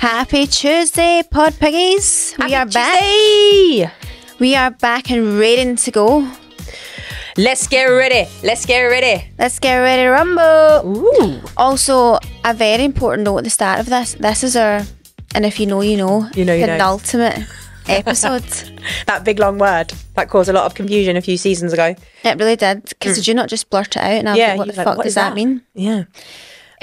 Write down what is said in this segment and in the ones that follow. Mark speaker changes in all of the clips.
Speaker 1: Happy Tuesday, Pod Piggies. We
Speaker 2: Happy
Speaker 1: are back. We are back and ready to go.
Speaker 2: Let's get ready. Let's get ready.
Speaker 1: Let's get ready rumble.
Speaker 2: Ooh.
Speaker 1: Also, a very important note at the start of this. This is our, and if you know, you know,
Speaker 2: You know, you know.
Speaker 1: penultimate episode.
Speaker 2: That big long word that caused a lot of confusion a few seasons ago.
Speaker 1: It really did. Because mm. did you not just blurt it out? And I
Speaker 2: Yeah,
Speaker 1: like, what the
Speaker 2: like,
Speaker 1: fuck
Speaker 2: "What
Speaker 1: does that,
Speaker 2: that?"
Speaker 1: mean?
Speaker 2: Yeah.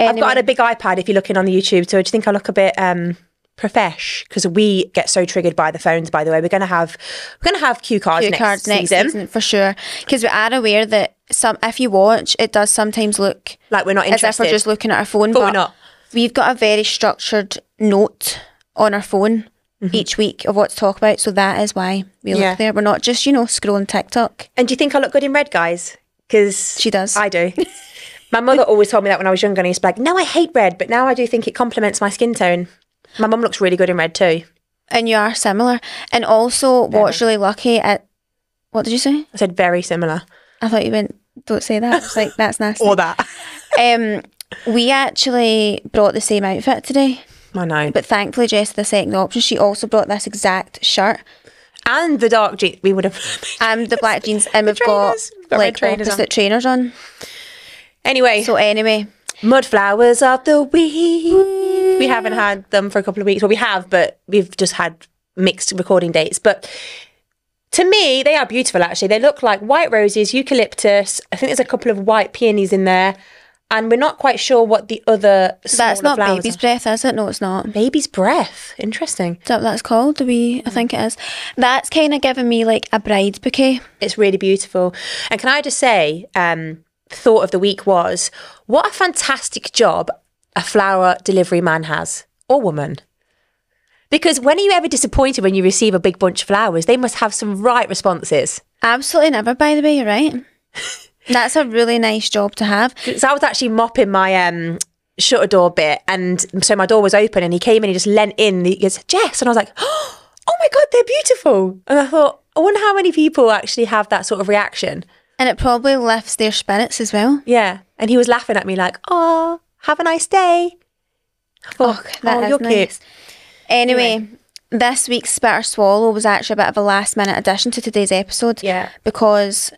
Speaker 2: I've
Speaker 1: Anyway,
Speaker 2: got a big iPad if you're looking on the YouTube. So do you think I look a bit um profesh? Because we get so triggered by the phones, by the way. We're gonna have we're gonna have cue cards
Speaker 1: cue
Speaker 2: next,
Speaker 1: cards next
Speaker 2: season.
Speaker 1: season for sure. Because we are aware that some, if you watch, it does sometimes look
Speaker 2: Like we're not
Speaker 1: as if
Speaker 2: interested.
Speaker 1: we're just looking at our phone,
Speaker 2: But we're not.
Speaker 1: We've got a very structured note on our phone each week of what to talk about, so that is why we look
Speaker 2: Mm-hmm. Yeah.
Speaker 1: there. We're not just you know scrolling TikTok.
Speaker 2: and do you think I look good in red, guys? Because
Speaker 1: She does.
Speaker 2: I do. My mother always told me that when I was younger, and I used to be like, "No, I hate red," but now I do think it complements my skin tone. My mum looks really good in red too.
Speaker 1: and you are similar. And also, what's really lucky at what did you say?
Speaker 2: I said very similar.
Speaker 1: I thought you went. Don't say that. It's like that's nasty.
Speaker 2: Or that.
Speaker 1: um, we actually brought the same outfit today,
Speaker 2: I know.
Speaker 1: but thankfully Jess the second option. She also brought this exact shirt
Speaker 2: And the dark jeans, we would have.
Speaker 1: and the black jeans, and we've got,
Speaker 2: Got
Speaker 1: like
Speaker 2: trainers on.
Speaker 1: opposite trainers on.
Speaker 2: Anyway,
Speaker 1: So anyway,
Speaker 2: mud flowers of the week. We haven't had them for a couple of weeks. Well, we have, but we've just had mixed recording dates. But to me, they are beautiful. Actually, they look like white roses, eucalyptus. I think there's a couple of white peonies in there, and we're not quite sure what the other.
Speaker 1: that's not baby's
Speaker 2: are.
Speaker 1: breath, is it? No, it's not.
Speaker 2: Baby's breath. Interesting.
Speaker 1: Is that what that's called? Do we? I think it is. That's kind of giving me like a bride bouquet.
Speaker 2: It's really beautiful. And can I just say, um, thought of the week was what a fantastic job a flower delivery man has or woman. Because when are you ever disappointed when you receive a big bunch of flowers? They must have some right responses.
Speaker 1: Absolutely never. By the way, you're right. That's a really nice job to have.
Speaker 2: So I was actually mopping my um, shutter door bit, and so my door was open, and he came in, he just leant in, he goes, Jess, and I was like, oh my god, they're beautiful. And I thought, I wonder how many people actually have that sort of reaction.
Speaker 1: And it probably lifts their spirits as well.
Speaker 2: Yeah. And he was laughing at me like, oh, have a nice day. Thought,
Speaker 1: Oh, that
Speaker 2: oh,
Speaker 1: is nice. Anyway, this week's Spit or Swallow was actually a bit of a last minute addition to today's episode.
Speaker 2: Yeah.
Speaker 1: Because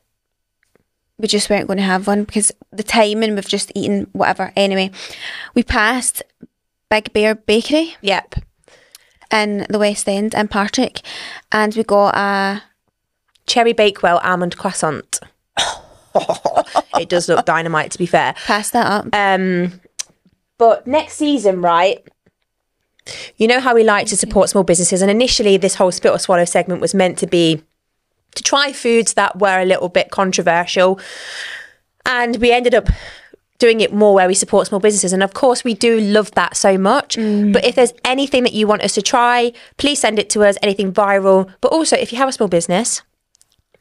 Speaker 1: we just weren't going to have one because the timing, we've just eaten whatever. Anyway, we passed Big Bear Bakery
Speaker 2: Yep.
Speaker 1: in the West End in Partick and we got a.
Speaker 2: Cherry Bakewell almond croissant. It does look dynamite, to be fair.
Speaker 1: Pass that up.
Speaker 2: Um, but next season, right? You know how we like to support small businesses, and initially, this whole spit or swallow segment was meant to be to try foods that were a little bit controversial, and we ended up doing it more where we support small businesses. And of course, we do love that so much. But if there's anything that you want us to try, please send it to us. Anything viral, but also if you have a small business,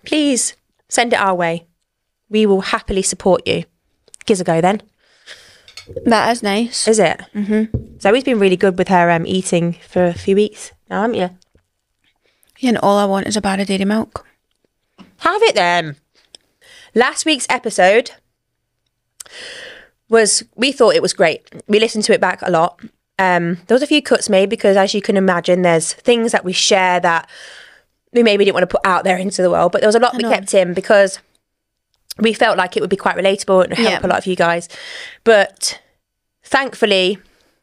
Speaker 2: please send it our way. We will happily support you. Give us a go then.
Speaker 1: that is nice.
Speaker 2: Is it? Mm-hmm. Zoe's been really good with her um, eating for a few weeks now, haven't you?
Speaker 1: And all I want is a bar of dairy milk.
Speaker 2: Have it then. Last week's episode was, we thought it was great. We listened to it back a lot. Um, there was a few cuts made because, as you can imagine, there's things that we share that we maybe didn't want to put out there into the world, but there was a lot we kept in because we felt like it would be quite relatable and help
Speaker 1: Yeah.
Speaker 2: a lot of you guys. But thankfully,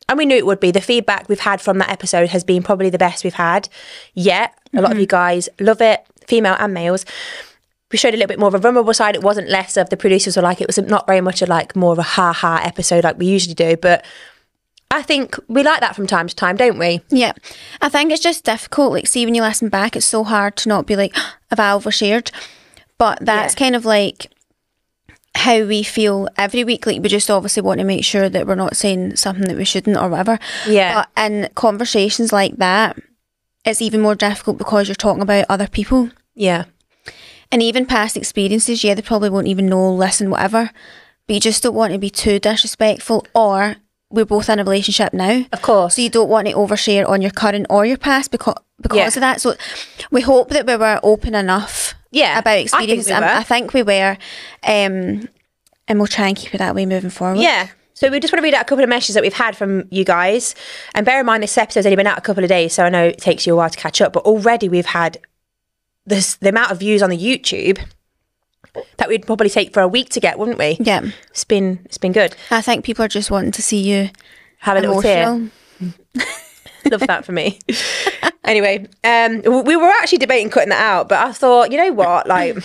Speaker 2: and we knew it would be, the feedback we've had from that episode has been probably the best we've had yet. A lot of mm-hmm. you guys love it, female and males. We showed a little bit more of a vulnerable side. It wasn't less of the producers were like, it was not very much a like more of a ha ha episode like we usually do. But I think we like that from time to time, don't we?
Speaker 1: Yeah. I think it's just difficult. Like, see, when you listen back, it's so hard to not be like, have I overshared? But that's
Speaker 2: Yeah.
Speaker 1: kind of like how we feel every week. Like, we just obviously want to make sure that we're not saying something that we shouldn't or whatever.
Speaker 2: Yeah.
Speaker 1: But in conversations like that, it's even more difficult because you're talking about other people.
Speaker 2: Yeah.
Speaker 1: And even past experiences, yeah, they probably won't even know, listen, whatever. But you just don't want to be too disrespectful or we're both in a relationship now.
Speaker 2: Of course.
Speaker 1: So you don't want to overshare on your current or your past because because
Speaker 2: Yeah.
Speaker 1: of that. So we hope that we were open enough
Speaker 2: Yeah,
Speaker 1: about
Speaker 2: I think we
Speaker 1: and
Speaker 2: were.
Speaker 1: I think we were. Um, and we'll try and keep it that way moving forward.
Speaker 2: Yeah. So we just want to read out a couple of messages that we've had from you guys. And bear in mind, this episode's only been out a couple of days, so I know it takes you a while to catch up. But already we've had this the amount of views on the YouTube that we'd probably take for a week to get, wouldn't we?
Speaker 1: Yeah.
Speaker 2: It's been it's been good.
Speaker 1: I think people are just wanting to see you
Speaker 2: Have a little tear.
Speaker 1: emotional.
Speaker 2: Love that for me. anyway, um, we were actually debating cutting that out, but I thought, you know what, like.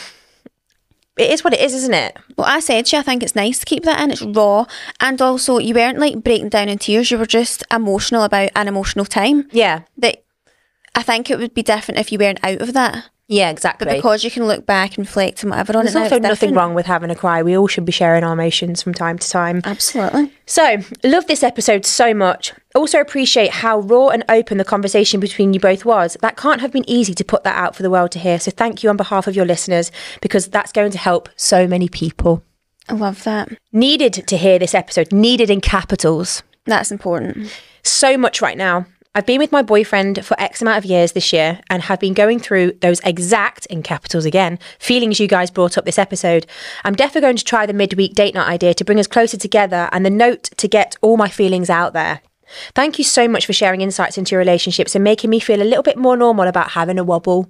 Speaker 2: It is what it is, isn't it?
Speaker 1: Well, I said to you, I think it's nice to keep that in. It's raw. And also, you weren't like breaking down in tears. You were just emotional about an emotional time.
Speaker 2: Yeah.
Speaker 1: That I think it would be different if you weren't out of that.
Speaker 2: Yeah, exactly.
Speaker 1: But because you can look back and reflect and whatever on
Speaker 2: There's
Speaker 1: it, now,
Speaker 2: also nothing
Speaker 1: different.
Speaker 2: wrong with having a cry. We all should be sharing our emotions from time to time.
Speaker 1: Absolutely.
Speaker 2: So, love this episode so much. Also, appreciate how raw and open the conversation between you both was. That can't have been easy to put that out for the world to hear. So, thank you on behalf of your listeners because that's going to help so many people.
Speaker 1: I love that.
Speaker 2: Needed to hear this episode, needed in capitals.
Speaker 1: That's important.
Speaker 2: so much right now. I've been with my boyfriend for X amount of years this year and have been going through those exact, in capitals again, feelings you guys brought up this episode. I'm definitely going to try the midweek date night idea to bring us closer together and the note to get all my feelings out there. Thank you so much for sharing insights into your relationships and making me feel a little bit more normal about having a wobble.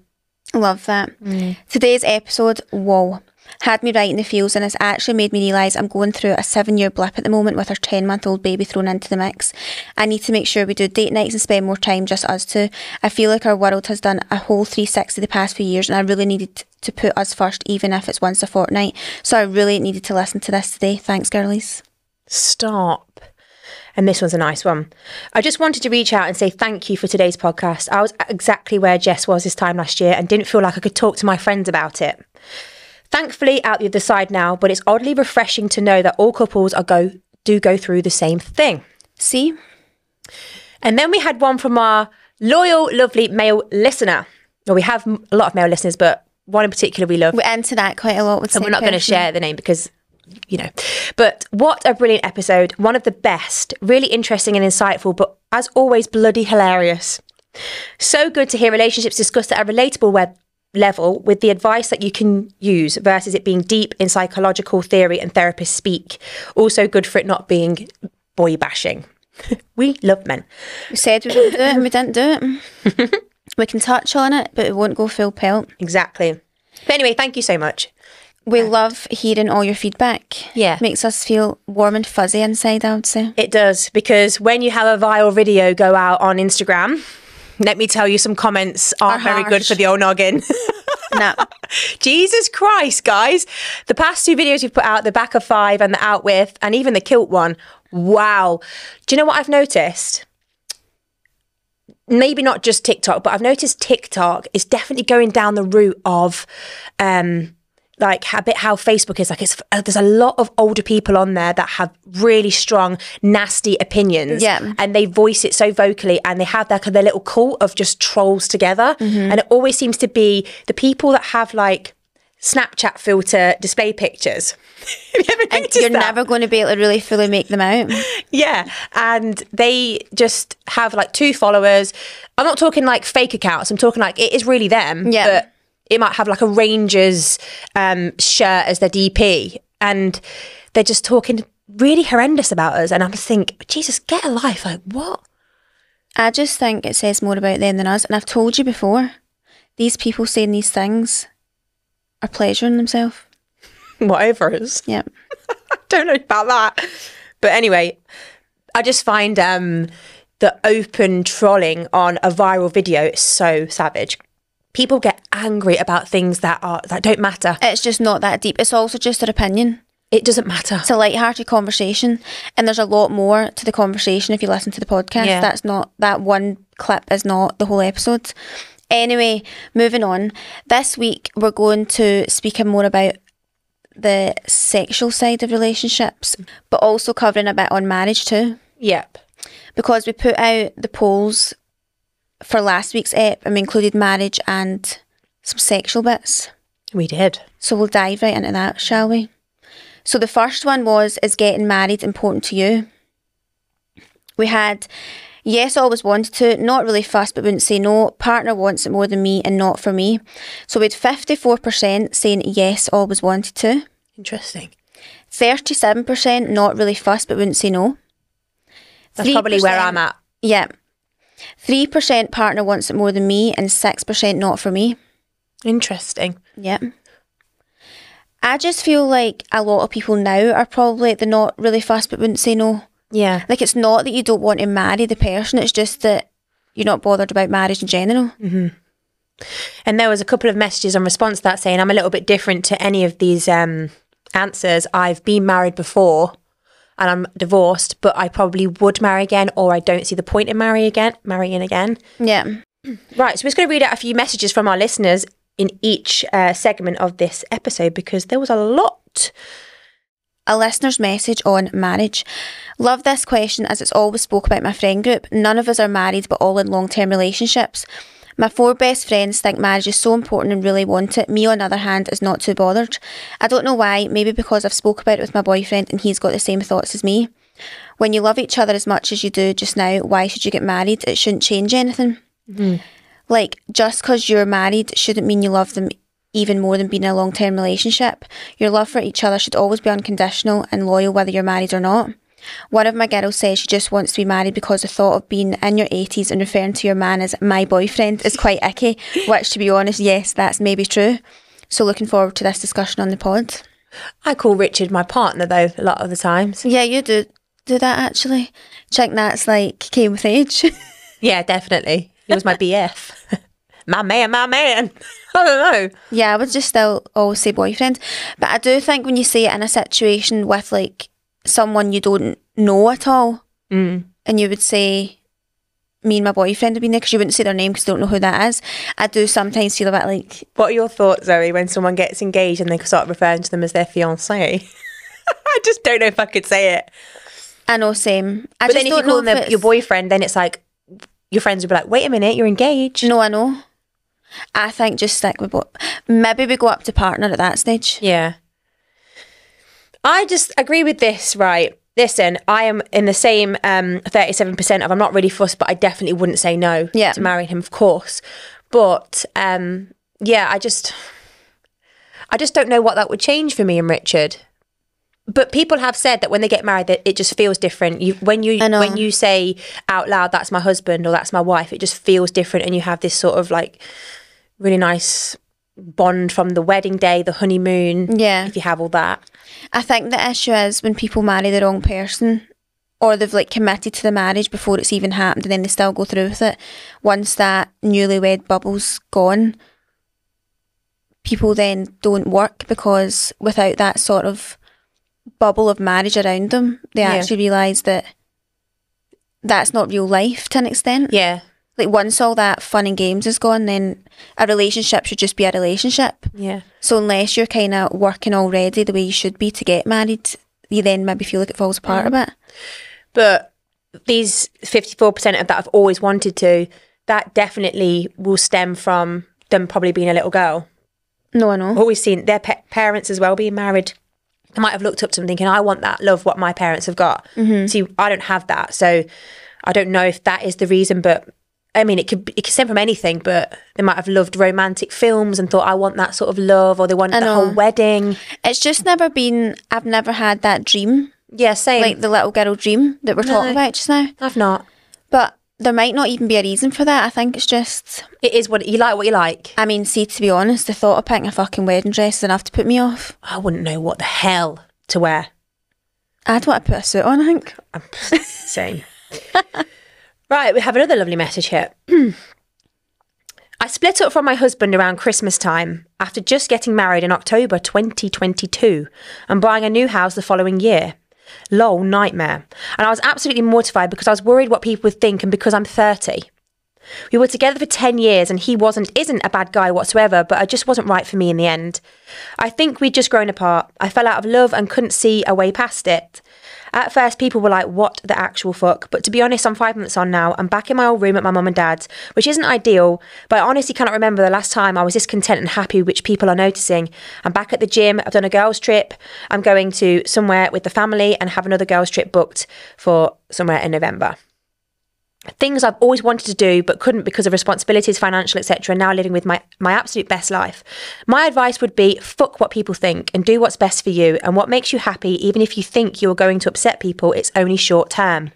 Speaker 1: Love that. Mm. Today's episode, whoa, had me right in the feels and it's actually made me realise I'm going through a seven year blip at the moment with our 10 month old baby thrown into the mix. I need to make sure we do date nights and spend more time just us two. I feel like our world has done a whole 360 the past few years and I really needed to put us first, even if it's once a fortnight. So I really needed to listen to this today. Thanks, girlies.
Speaker 2: Stop. And this one's a nice one. I just wanted to reach out and say thank you for today's podcast. I was exactly where Jess was this time last year and didn't feel like I could talk to my friends about it. Thankfully, out the other side now, but it's oddly refreshing to know that all couples are go do go through the same thing.
Speaker 1: See?
Speaker 2: And then we had one from our loyal, lovely male listener. Well, we have a lot of male listeners, but one in particular we love.
Speaker 1: We're into that quite a lot with
Speaker 2: And we're not going to share the name because, you know. But what a brilliant episode. One of the best. Really interesting and insightful, but as always, bloody hilarious. So good to hear relationships discussed at a relatable web level with the advice that you can use versus it being deep in psychological theory and therapist speak. Also good for it not being boy bashing. we love men.
Speaker 1: We said we would do it and we didn't do it. we can touch on it, but it won't go full pelt.
Speaker 2: Exactly. But anyway, thank you so much.
Speaker 1: We love hearing all your feedback.
Speaker 2: Yeah.
Speaker 1: Makes us feel warm and fuzzy inside, I would say.
Speaker 2: It does because when you have a viral video go out on Instagram, let me tell you, some comments aren't
Speaker 1: Are
Speaker 2: very good for the old noggin.
Speaker 1: Nah.
Speaker 2: Jesus Christ, guys. The past two videos you've put out, the back of five and the out with, and even the kilt one. Wow. Do you know what I've noticed? Maybe not just TikTok, but I've noticed TikTok is definitely going down the route of um like a bit how Facebook is like it's uh, there's a lot of older people on there that have really strong nasty opinions
Speaker 1: Yeah.
Speaker 2: and they voice it so vocally and they have their, their little cult of just trolls together and it always seems to be the people that have like Snapchat filter display pictures. Have you ever
Speaker 1: and you're
Speaker 2: that?
Speaker 1: never going to be able to really fully make them out.
Speaker 2: Yeah, and they just have like two followers. I'm not talking like fake accounts. I'm talking like it is really them.
Speaker 1: Yeah.
Speaker 2: But it might have like a Rangers um, shirt as their DP, and they're just talking really horrendous about us. And I just think, Jesus, get a life. Like what?
Speaker 1: I just think it says more about them than us. And I've told you before, these people saying these things are pleasuring themselves.
Speaker 2: What over us?
Speaker 1: Yeah.
Speaker 2: don't know about that. But anyway, I just find um, the open trolling on a viral video so savage. People get angry about things that are that don't matter.
Speaker 1: It's just not that deep. It's also just their opinion.
Speaker 2: It doesn't matter.
Speaker 1: It's a light-hearted conversation, and there's a lot more to the conversation if you listen to the podcast.
Speaker 2: Yeah.
Speaker 1: That's not that one clip is not the whole episode. Anyway, moving on. This week we're going to speak more about the sexual side of relationships, but also covering a bit on marriage too.
Speaker 2: Yep.
Speaker 1: Because we put out the polls for last week's ep and we included marriage and some sexual bits.
Speaker 2: We did.
Speaker 1: So we'll dive right into that, shall we? So the first one was Is getting married important to you? We had yes, always wanted to, not really fussed but wouldn't say no, partner wants it more than me and not for me. So we had 54% saying yes, always wanted to,
Speaker 2: Interesting.
Speaker 1: 37% not really fussed but wouldn't say no.
Speaker 2: That's probably where I'm at.
Speaker 1: Yeah. 3% partner wants it more than me and 6% not for me.
Speaker 2: Interesting.
Speaker 1: Yeah. I just feel like a lot of people now are probably they're not really fussed but wouldn't say no.
Speaker 2: Yeah.
Speaker 1: Like it's not that you don't want to marry the person, it's just that you're not bothered about marriage in general.
Speaker 2: And there was a couple of messages in response to that saying, I'm a little bit different to any of these um, answers. I've been married before and I'm divorced, but I probably would marry again, or I don't see the point in marry again, marrying again.
Speaker 1: Yeah.
Speaker 2: Right, so we're just going to read out a few messages from our listeners in each uh, segment of this episode because there was a lot.
Speaker 1: A listener's message on marriage. Love this question as it's always spoke about my friend group. None of us are married but all in long term relationships. My four best friends think marriage is so important and really want it. Me, on the other hand, is not too bothered. I don't know why, maybe because I've spoke about it with my boyfriend and he's got the same thoughts as me. When you love each other as much as you do just now, why should you get married? It shouldn't change anything. Mm-hmm. Like, just because you're married shouldn't mean you love them even more than being in a long term relationship. Your love for each other should always be unconditional and loyal whether you're married or not. One of my girls says she just wants to be married because the thought of being in your 80s and referring to your man as my boyfriend is quite icky, which, to be honest, yes, that's maybe true. So, looking forward to this discussion on the pod.
Speaker 2: I call Richard my partner though a lot of the times.
Speaker 1: Yeah, you do do that actually. Check that's like came with age.
Speaker 2: Yeah, definitely. He was my BF. my man, my man. I don't know.
Speaker 1: Yeah, I would just still always say boyfriend. But I do think when you say it in a situation with like someone you don't know at all,
Speaker 2: Mm.
Speaker 1: and you would say, me and my boyfriend have been there because you wouldn't say their name because you don't know who that is. I do sometimes feel a bit like,
Speaker 2: What are your thoughts, Zoe, when someone gets engaged and they start referring to them as their fiance? I just don't know if I could say it.
Speaker 1: I know, same. I
Speaker 2: But
Speaker 1: just
Speaker 2: then if you call them your boyfriend, then it's like your friends would be like, "Wait a minute, you're engaged."
Speaker 1: No, I know. I think just stick with what. Maybe we go up to partner at that stage.
Speaker 2: Yeah. I just agree with this, right? Listen, I am in the same um, 37% of I'm not really fussed, but I definitely wouldn't say no
Speaker 1: Yeah.
Speaker 2: to marrying him, of course. But um, yeah, I just I just don't know what that would change for me and Richard. But people have said that when they get married that it just feels different. You when you when you say out loud that's my husband or that's my wife, it just feels different and you have this sort of like really nice bond from the wedding day, the honeymoon.
Speaker 1: Yeah.
Speaker 2: If you have all that.
Speaker 1: I think the issue is when people marry the wrong person or they've like committed to the marriage before it's even happened and then they still go through with it. Once that newlywed bubble's gone, people then don't work because without that sort of bubble of marriage around them, they
Speaker 2: Yeah.
Speaker 1: actually realise that that's not real life to an extent.
Speaker 2: Yeah.
Speaker 1: Like once all that fun and games is gone, then a relationship should just be a relationship.
Speaker 2: Yeah.
Speaker 1: So unless you're kind of working already the way you should be to get married, you then maybe feel like it falls apart a mm-hmm. bit.
Speaker 2: But these 54% of that I've always wanted to, that definitely will stem from them probably being a little girl.
Speaker 1: No, I know.
Speaker 2: always seen their pa- parents as well being married. I might have looked up to them thinking, I want that love, what my parents have got. Mm-hmm. See, I don't have that. So I don't know if that is the reason, but I mean, it could be- it could stem from anything, but they might have loved romantic films and thought, I want that sort of love, or they want the whole wedding.
Speaker 1: It's just never been. I've never had that dream,
Speaker 2: Yeah, same.
Speaker 1: like the little girl dream that we're talking about just now.
Speaker 2: I've not.
Speaker 1: But there might not even be a reason for that. I think it's just.
Speaker 2: It is what you like, what you like.
Speaker 1: I mean, see, to be honest, the thought of picking a fucking wedding dress is enough to put me off.
Speaker 2: I wouldn't know what the hell to wear.
Speaker 1: I'd want to put a suit on. I think.
Speaker 2: I'm same. right, we have another lovely message here. I split up from my husband around Christmas time after just getting married in October 2022 and buying a new house the following year. Lol, nightmare. And I was absolutely mortified because I was worried what people would think and because I'm 30. We were together for 10 years and he wasn't isn't a bad guy whatsoever, but it just wasn't right for me in the end. I think we'd just grown apart. I fell out of love and couldn't see a way past it. At first, people were like, what the actual fuck? But to be honest, I'm five months on now. I'm back in my old room at my mum and dad's, which isn't ideal, but I honestly cannot remember the last time I was this content and happy, which people are noticing. I'm back at the gym. I've done a girls' trip. I'm going to somewhere with the family and have another girls' trip booked for somewhere in November. Things I've always wanted to do but couldn't because of responsibilities, financial, etc. Now living with my my absolute best life. My advice would be fuck what people think and do what's best for you and what makes you happy even if you think you're going to upset people, it's only short term.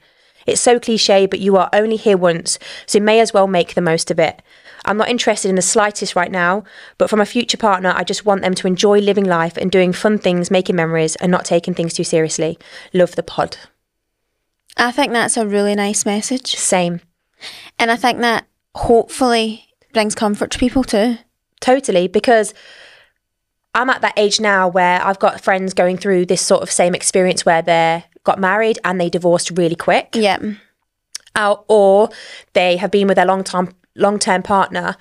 Speaker 2: It's so cliche, but you are only here once, so may as well make the most of it. I'm not interested in the slightest right now, but from a future partner, I just want them to enjoy living life and doing fun things, making memories, and not taking things too seriously. Love the pod.
Speaker 1: I think that's a really nice message.
Speaker 2: Same.
Speaker 1: And I think that hopefully brings comfort to people too.
Speaker 2: Totally, because I'm at that age now where I've got friends going through this sort of same experience where they got married and they divorced really quick,
Speaker 1: Yeah.
Speaker 2: uh, or they have been with their long term long term partner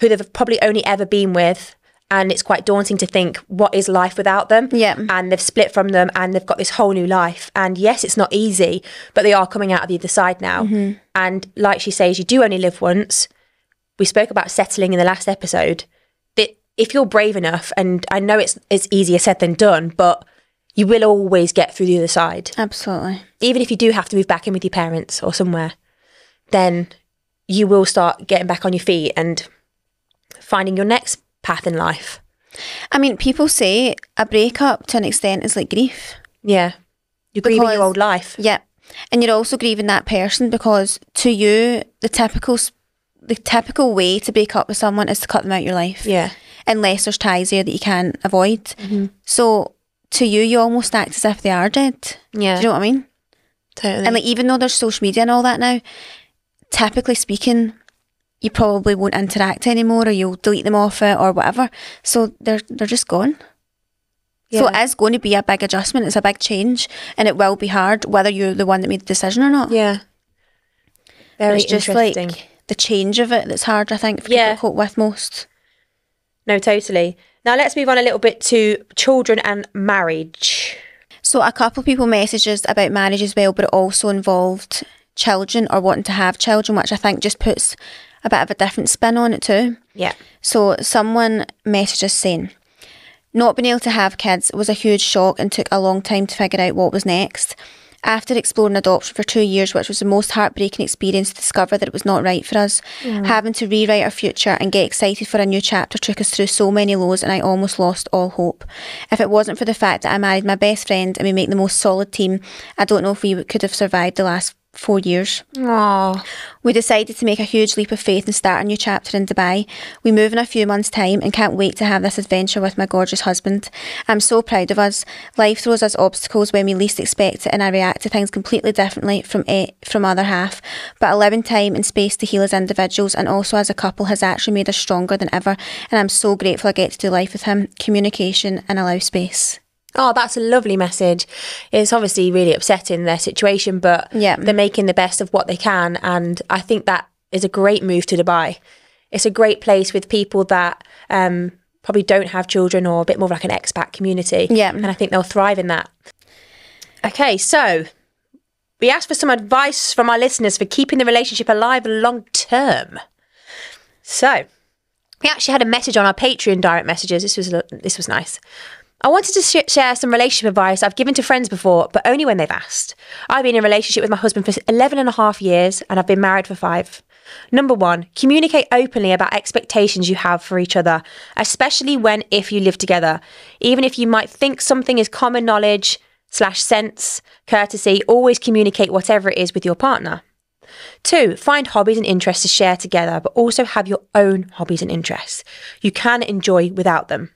Speaker 2: who they've probably only ever been with, and it's quite daunting to think what is life without them.
Speaker 1: Yeah.
Speaker 2: and they've split from them and they've got this whole new life. And yes, it's not easy, but they are coming out of the other side now. Mm-hmm. And like she says, you do only live once. We spoke about settling in the last episode. That if you're brave enough, and I know it's it's easier said than done, but you will always get through the other side.
Speaker 1: Absolutely.
Speaker 2: Even if you do have to move back in with your parents or somewhere, then you will start getting back on your feet and finding your next path in life.
Speaker 1: I mean, people say a breakup to an extent is like grief.
Speaker 2: Yeah. You're grieving your old life.
Speaker 1: Yeah. And you're also grieving that person because to you, the typical the typical way to break up with someone is to cut them out of your life.
Speaker 2: Yeah.
Speaker 1: Unless there's ties there that you can't avoid.
Speaker 2: Mm-hmm.
Speaker 1: So to you, you almost act as if they are dead.
Speaker 2: Yeah.
Speaker 1: Do you know what I mean?
Speaker 2: Totally.
Speaker 1: And like even though there's social media and all that now, typically speaking, you probably won't interact anymore or you'll delete them off it or whatever. So they're they're just gone. So it
Speaker 2: Yeah.
Speaker 1: is going to be a big adjustment. It's a big change, and it will be hard whether you're the one that made the decision or not.
Speaker 2: yeah. Very
Speaker 1: it's just
Speaker 2: interesting.
Speaker 1: like the change of it that's hard. I think for
Speaker 2: Yeah.
Speaker 1: people to cope with most.
Speaker 2: no, totally. Now let's move on a little bit to children and marriage.
Speaker 1: So a couple of people messages about marriage as well, but it also involved children or wanting to have children, which I think just puts a bit of a different spin on it too.
Speaker 2: Yeah.
Speaker 1: So someone messaged us saying, not being able to have kids was a huge shock and took a long time to figure out what was next. After exploring adoption for two years, which was the most heartbreaking experience to discover that it was not right for us, having to rewrite our future and get excited for a new chapter took us through so many lows and I almost lost all hope. If it wasn't for the fact that I married my best friend and we make the most solid team, I don't know if we could have survived the last four years.
Speaker 2: Oh.
Speaker 1: We decided to make a huge leap of faith and start a new chapter in Dubai. We move in a few months' time and can't wait to have this adventure with my gorgeous husband. I'm so proud of us. Life throws us obstacles when we least expect it, and I react to things completely differently from a, from other half. But allowing time and space to heal as individuals and also as a couple has actually made us stronger than ever. And I'm so grateful I get to do life with him. Communication and allow space.
Speaker 2: Oh, that's a lovely message. It's obviously really upsetting their situation, but
Speaker 1: Yeah.
Speaker 2: they're making the best of what they can. And I think that is a great move to Dubai. It's a great place with people that um, probably don't have children or a bit more like an expat community.
Speaker 1: Yeah.
Speaker 2: And I think they'll thrive in that. Okay, so we asked for some advice from our listeners for keeping the relationship alive long term. So we actually had a message on our Patreon direct messages. This was this was nice. I wanted to sh- share some relationship advice I've given to friends before, but only when they've asked. I've been in a relationship with my husband for 11 and a half years and I've been married for five. Number one, communicate openly about expectations you have for each other, especially when if you live together. Even if you might think something is common knowledge slash sense, courtesy, always communicate whatever it is with your partner. Two, find hobbies and interests to share together, but also have your own hobbies and interests you can enjoy without them,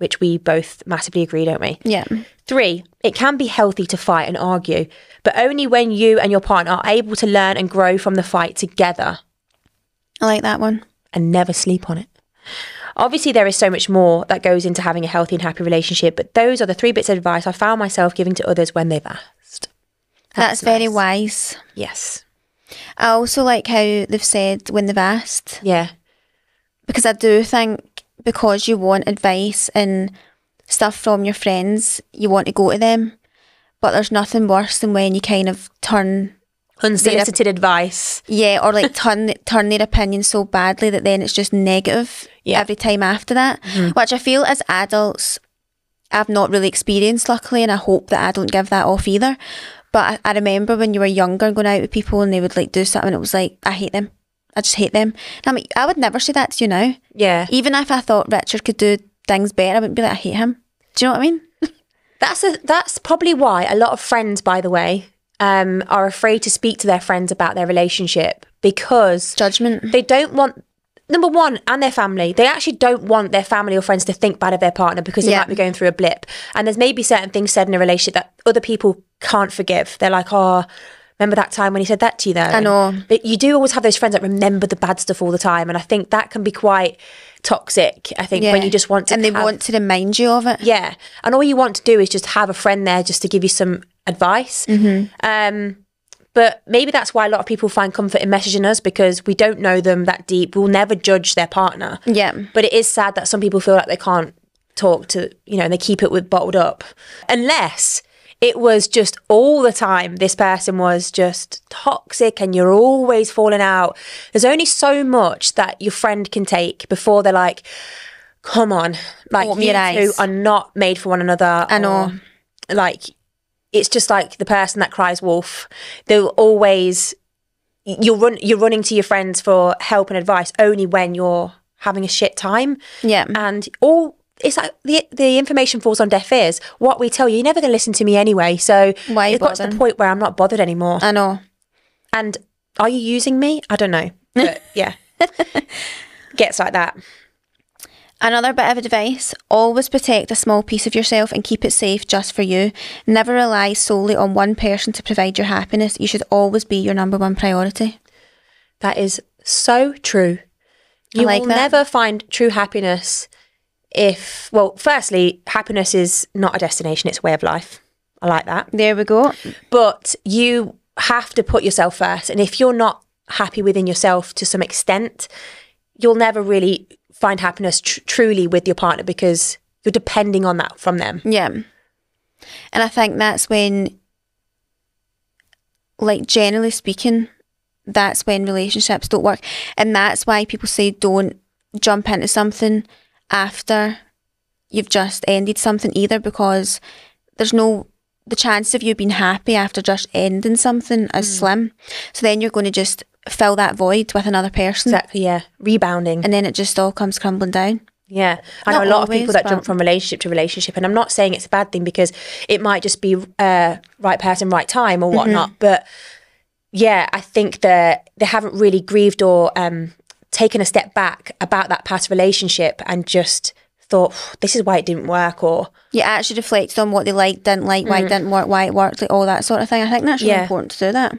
Speaker 2: which we both massively agree, don't we?
Speaker 1: Yeah.
Speaker 2: Three, it can be healthy to fight and argue, but only when you and your partner are able to learn and grow from the fight together
Speaker 1: I like that one.
Speaker 2: and never sleep on it. Obviously, there is so much more that goes into having a healthy and happy relationship, but those are the three bits of advice I found myself giving to others when they've asked.
Speaker 1: That's, very wise.
Speaker 2: Yes.
Speaker 1: I also like how they've said when they've asked.
Speaker 2: Yeah.
Speaker 1: because I do think because you want advice and stuff from your friends, you want to go to them. But there's nothing worse than when you kind of turn,
Speaker 2: Unsolicited advice.
Speaker 1: yeah, or like turn turn their opinion so badly that then it's just negative
Speaker 2: Yeah. Mm-hmm.
Speaker 1: every time after that. Which I feel as adults, I've not really experienced, luckily, and I hope that I don't give that off either. But I, I remember when you were younger going out with people and they would like do something and it was like, I hate them. I just hate them. And I'm like, I would never say that to you now.
Speaker 2: Yeah.
Speaker 1: Even if I thought Richard could do things better, I wouldn't be like, I hate him. Do you know what I mean?
Speaker 2: That's a, that's probably why a lot of friends, by the way, um, are afraid to speak to their friends about their relationship because
Speaker 1: Judgment.
Speaker 2: they don't want number one and their family they actually don't want their family or friends to think bad of their partner because they
Speaker 1: Yeah.
Speaker 2: might be going through a blip and there's maybe certain things said in a relationship that other people can't forgive they're like oh remember that time when he said that to you though i
Speaker 1: know.
Speaker 2: but you do always have those friends that remember the bad stuff all the time and i think that can be quite toxic i think when you just want to
Speaker 1: and they
Speaker 2: have-
Speaker 1: want to remind you of it.
Speaker 2: yeah. And all you want to do is just have a friend there just to give you some advice. Hmm. Um, but maybe that's why a lot of people find comfort in messaging us because we don't know them that deep. We'll never judge their partner.
Speaker 1: Yeah.
Speaker 2: But it is sad that some people feel like they can't talk to, you know, and they keep it with bottled up. Unless it was just all the time this person was just toxic and you're always falling out. There's only so much that your friend can take before they're like, come on, like
Speaker 1: Open
Speaker 2: you two are not made for one another.
Speaker 1: I know.
Speaker 2: or, like it's just like the person that cries wolf. They'll always you're run you're running to your friends for help and advice only when you're having a shit time.
Speaker 1: Yeah.
Speaker 2: And all it's like the the information falls on deaf ears. What we tell you, you're never going to listen to me anyway. So
Speaker 1: Why
Speaker 2: it's got to the point where I'm not bothered anymore.
Speaker 1: I know.
Speaker 2: And are you using me? I don't know. But yeah, gets like that.
Speaker 1: Another bit of advice always protect a small piece of yourself and keep it safe just for you. Never rely solely on one person to provide your happiness. You should always be your number one priority.
Speaker 2: That is so true. You
Speaker 1: like
Speaker 2: will
Speaker 1: that.
Speaker 2: never find true happiness if, well, firstly, happiness is not a destination, it's a way of life. I like that.
Speaker 1: There we go.
Speaker 2: But you have to put yourself first. And if you're not happy within yourself to some extent, you'll never really find happiness tr- truly with your partner because you're depending on that from them.
Speaker 1: Yeah. And I think that's when, like, generally speaking, that's when relationships don't work. And that's why people say don't jump into something after you've just ended something either because there's no, the chance of you being happy after just ending something is slim. So then you're going to just fill that void with another person.
Speaker 2: Exactly, yeah. Rebounding.
Speaker 1: And then it just all comes crumbling down.
Speaker 2: Yeah, I know a lot of people that jump from relationship to relationship, and I'm not saying it's a bad thing because it might just be uh, right person, right time, or whatnot. But yeah, I think that they haven't really grieved or um, taken a step back about that past relationship and just thought this is why it didn't work, or
Speaker 1: You actually reflect on what they liked, didn't like, why it mm. didn't work, why it worked, like all that sort of thing. I think that's really
Speaker 2: Yeah.
Speaker 1: important to do that.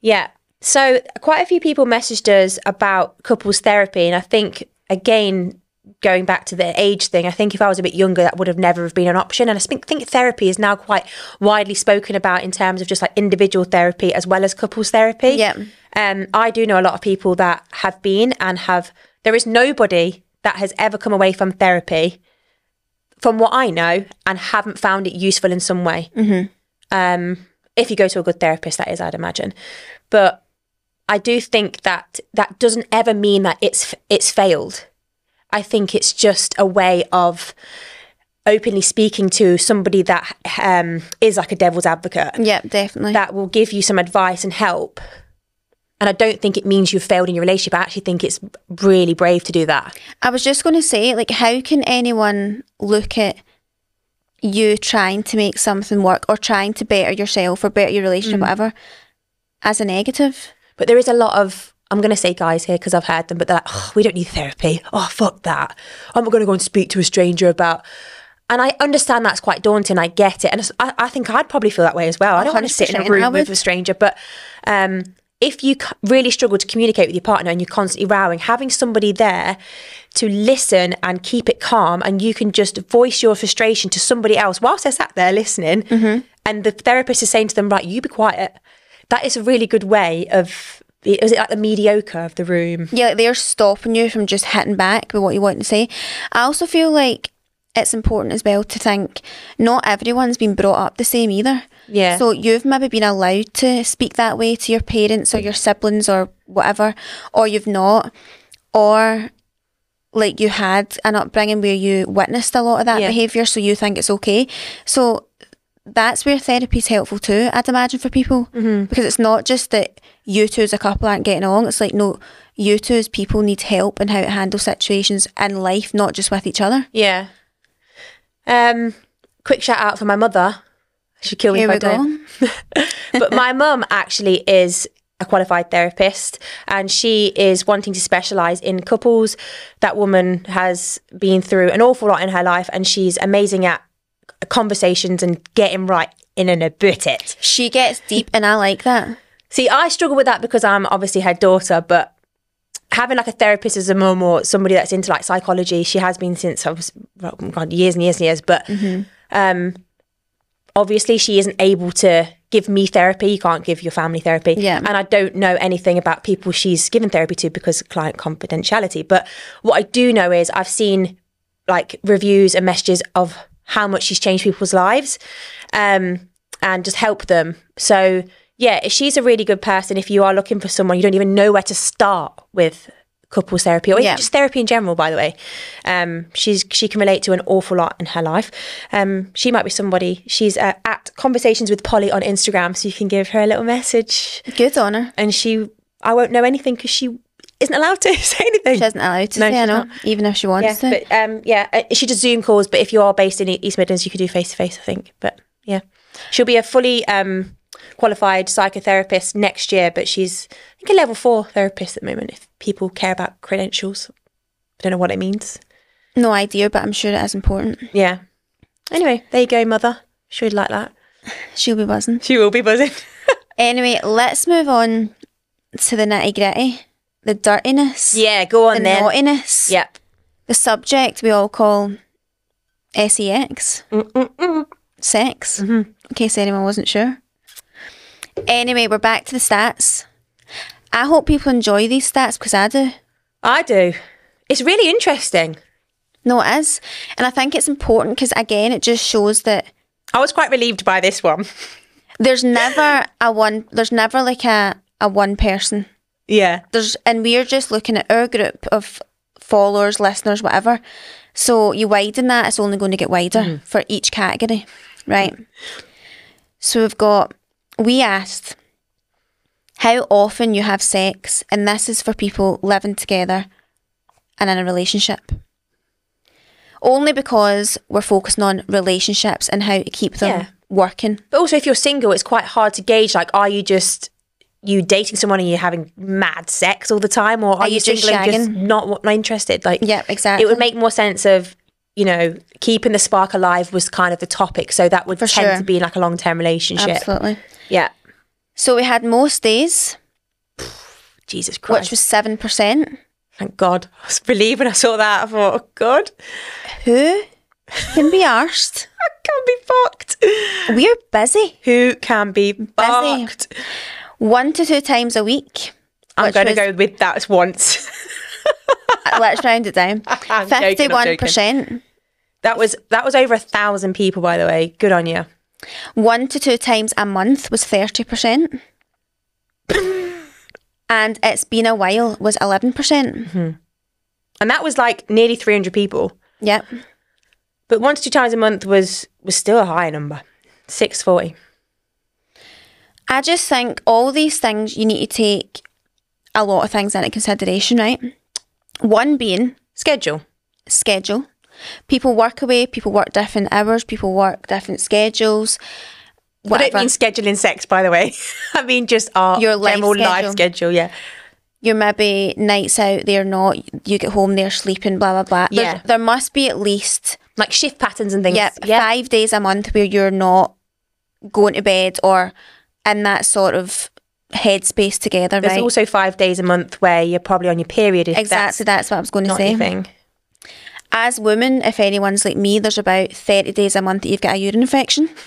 Speaker 2: Yeah. So quite a few people messaged us about couples therapy, and I think again going back to the age thing, I think if I was a bit younger, that would have never have been an option. And I think, think therapy is now quite widely spoken about in terms of just like individual therapy as well as couples therapy.
Speaker 1: Yeah.
Speaker 2: Um, I do know a lot of people that have been and have. There is nobody that has ever come away from therapy, from what I know, and haven't found it useful in some way. Um, if you go to a good therapist, that is, I'd imagine. But I do think that that doesn't ever mean that it's it's failed. I think it's just a way of openly speaking to somebody that um, is like a devil's advocate
Speaker 1: Yeah, definitely.
Speaker 2: that will give you some advice and help. And I don't think it means you've failed in your relationship. I actually think it's really brave to do that.
Speaker 1: I was just going to say, like, how can anyone look at you trying to make something work or trying to better yourself or better your relationship, whatever, as a negative?
Speaker 2: But there is a lot of, I'm going to say guys here because I've heard them, but they're like, oh, we don't need therapy. Oh, fuck that. I'm not going to go and speak to a stranger about. And I understand that's quite daunting. I get it. And I, I think I'd probably feel that way as well. I don't want to sit in a room with a stranger. But um, if you c- really struggle to communicate with your partner and you're constantly rowing, having somebody there to listen and keep it calm and you can just voice your frustration to somebody else whilst they're sat there listening
Speaker 1: Mm-hmm.
Speaker 2: and the therapist is saying to them, right, you be quiet. That is a really good way of, is it like the mediocre of the room?
Speaker 1: Yeah, like they're stopping you from just hitting back with what you want to say. I also feel like it's important as well to think not everyone's been brought up the same either.
Speaker 2: Yeah.
Speaker 1: So you've maybe been allowed to speak that way to your parents or your siblings or whatever, or you've not, or like you had an upbringing where you witnessed a lot of that
Speaker 2: Yeah.
Speaker 1: behaviour, so you think it's okay. So that's where therapy's helpful too, I'd imagine for people. Mm-hmm. Because it's not just that you two as a couple aren't getting along. It's like, no, you two as people need help in how to handle situations in life, not just with each other.
Speaker 2: Yeah. Um, quick shout out for my mother. She'd kill me
Speaker 1: Here
Speaker 2: if I don't. but my mum actually is a qualified therapist and she is wanting to specialize in couples that woman has been through an awful lot in her life and she's amazing at conversations and getting right in and about it
Speaker 1: She gets deep, and I like that.
Speaker 2: See i struggle with that because i'm obviously her daughter but having like a therapist as a mum or somebody that's into like psychology. She has been since i was oh god years and years and years but um obviously she isn't able to give me therapy. You can't give your family therapy.
Speaker 1: Yeah.
Speaker 2: and i don't know anything about people she's given therapy to because of client confidentiality. But what i do know is i've seen like reviews and messages of how much she's changed people's lives um, and just help them. So yeah she's a really good person if you are looking for someone you don't even know where to start with couples therapy or
Speaker 1: Yeah.
Speaker 2: just therapy in general by the way um, she's she can relate to an awful lot in her life um, she might be somebody she's uh, at conversations with polly on instagram so you can give her a little message
Speaker 1: Good on her.
Speaker 2: and she i won't know anything because she isn't allowed to say anything
Speaker 1: She isn't allowed to
Speaker 2: No,
Speaker 1: say, I
Speaker 2: she's
Speaker 1: know,
Speaker 2: not.
Speaker 1: even if she wants
Speaker 2: yeah,
Speaker 1: to.
Speaker 2: but um, yeah, uh, she does Zoom calls. But if you are based in East Midlands, you could do face to face, I think. But yeah, she'll be a fully um, qualified psychotherapist next year. But she's I think a level four therapist at the moment. If people care about credentials, I don't know what it means.
Speaker 1: no idea, but I'm sure it is important.
Speaker 2: Yeah. Anyway, there you go, mother. Sure you'd like that.
Speaker 1: She'll be buzzing.
Speaker 2: She will be buzzing.
Speaker 1: Anyway, let's move on to the nitty gritty, the dirtiness,
Speaker 2: yeah, go on
Speaker 1: the
Speaker 2: then.
Speaker 1: naughtiness,
Speaker 2: Yep.
Speaker 1: the subject we all call sex, sex, in case anyone wasn't sure. Anyway, we're back to the stats. I hope people enjoy these stats because I do.
Speaker 2: I do. It's really interesting.
Speaker 1: No, it is. And I think it's important because, again, it just shows that
Speaker 2: I was quite relieved by this one.
Speaker 1: there's never a one, there's never like a, a one person.
Speaker 2: Yeah.
Speaker 1: There's, and we're just looking at our group of followers, listeners, whatever. So you widen that, it's only going to get wider mm. for each category, right? So we've got, we asked how often you have sex, and this is for people living together and in a relationship. Only because we're focusing on relationships and how to keep them
Speaker 2: Yeah.
Speaker 1: working.
Speaker 2: But also, if you're single, it's quite hard to gauge. Like, are you just you dating someone and you're having mad sex all the time, or are,
Speaker 1: you
Speaker 2: you
Speaker 1: just
Speaker 2: single and just not not interested? Like,
Speaker 1: Yeah, exactly.
Speaker 2: it would make more sense of you know keeping the spark alive was kind of the topic, so that would
Speaker 1: For
Speaker 2: tend
Speaker 1: sure.
Speaker 2: to be like a long term relationship.
Speaker 1: Absolutely.
Speaker 2: Yeah,
Speaker 1: So we had most days,
Speaker 2: Jesus Christ,
Speaker 1: which was 7%.
Speaker 2: thank God. I was relieved when I saw that. I thought, oh God,
Speaker 1: Who can be arsed?
Speaker 2: I can't be fucked.
Speaker 1: We're busy.
Speaker 2: Who can be fucked?
Speaker 1: One to two times a week.
Speaker 2: I'm going to go with that once.
Speaker 1: Let's round it down.
Speaker 2: I'm joking, I'm
Speaker 1: Fifty-one percent.
Speaker 2: That was that was over a thousand people, by the way. Good on you.
Speaker 1: One to two times a month was thirty percent. and it's been a while was eleven percent. Mm-hmm.
Speaker 2: And that was like nearly 300 people.
Speaker 1: Yep.
Speaker 2: But one to two times a month was was still a high number. 640.
Speaker 1: I just think all these things you need to take a lot of things into consideration, right? One being
Speaker 2: Schedule.
Speaker 1: schedule. People work away, people work different hours, people work different schedules.
Speaker 2: I
Speaker 1: Whatever.
Speaker 2: don't mean scheduling sex, by the way. I mean just our
Speaker 1: Your life
Speaker 2: general life
Speaker 1: schedule.
Speaker 2: schedule. Yeah.
Speaker 1: You're maybe nights out, they're not, you get home, they're sleeping, blah, blah, blah. There's-
Speaker 2: Yeah.
Speaker 1: There must be at least
Speaker 2: Like shift patterns and things.
Speaker 1: yep,
Speaker 2: yeah.
Speaker 1: five days a month where you're not going to bed or in that sort of headspace together,
Speaker 2: There's
Speaker 1: right?
Speaker 2: also five days a month where you're probably on your period.
Speaker 1: Exactly,
Speaker 2: That's
Speaker 1: that's what I was going to say. As women, if anyone's like me, there's about 30 days a month that you've got a urine infection.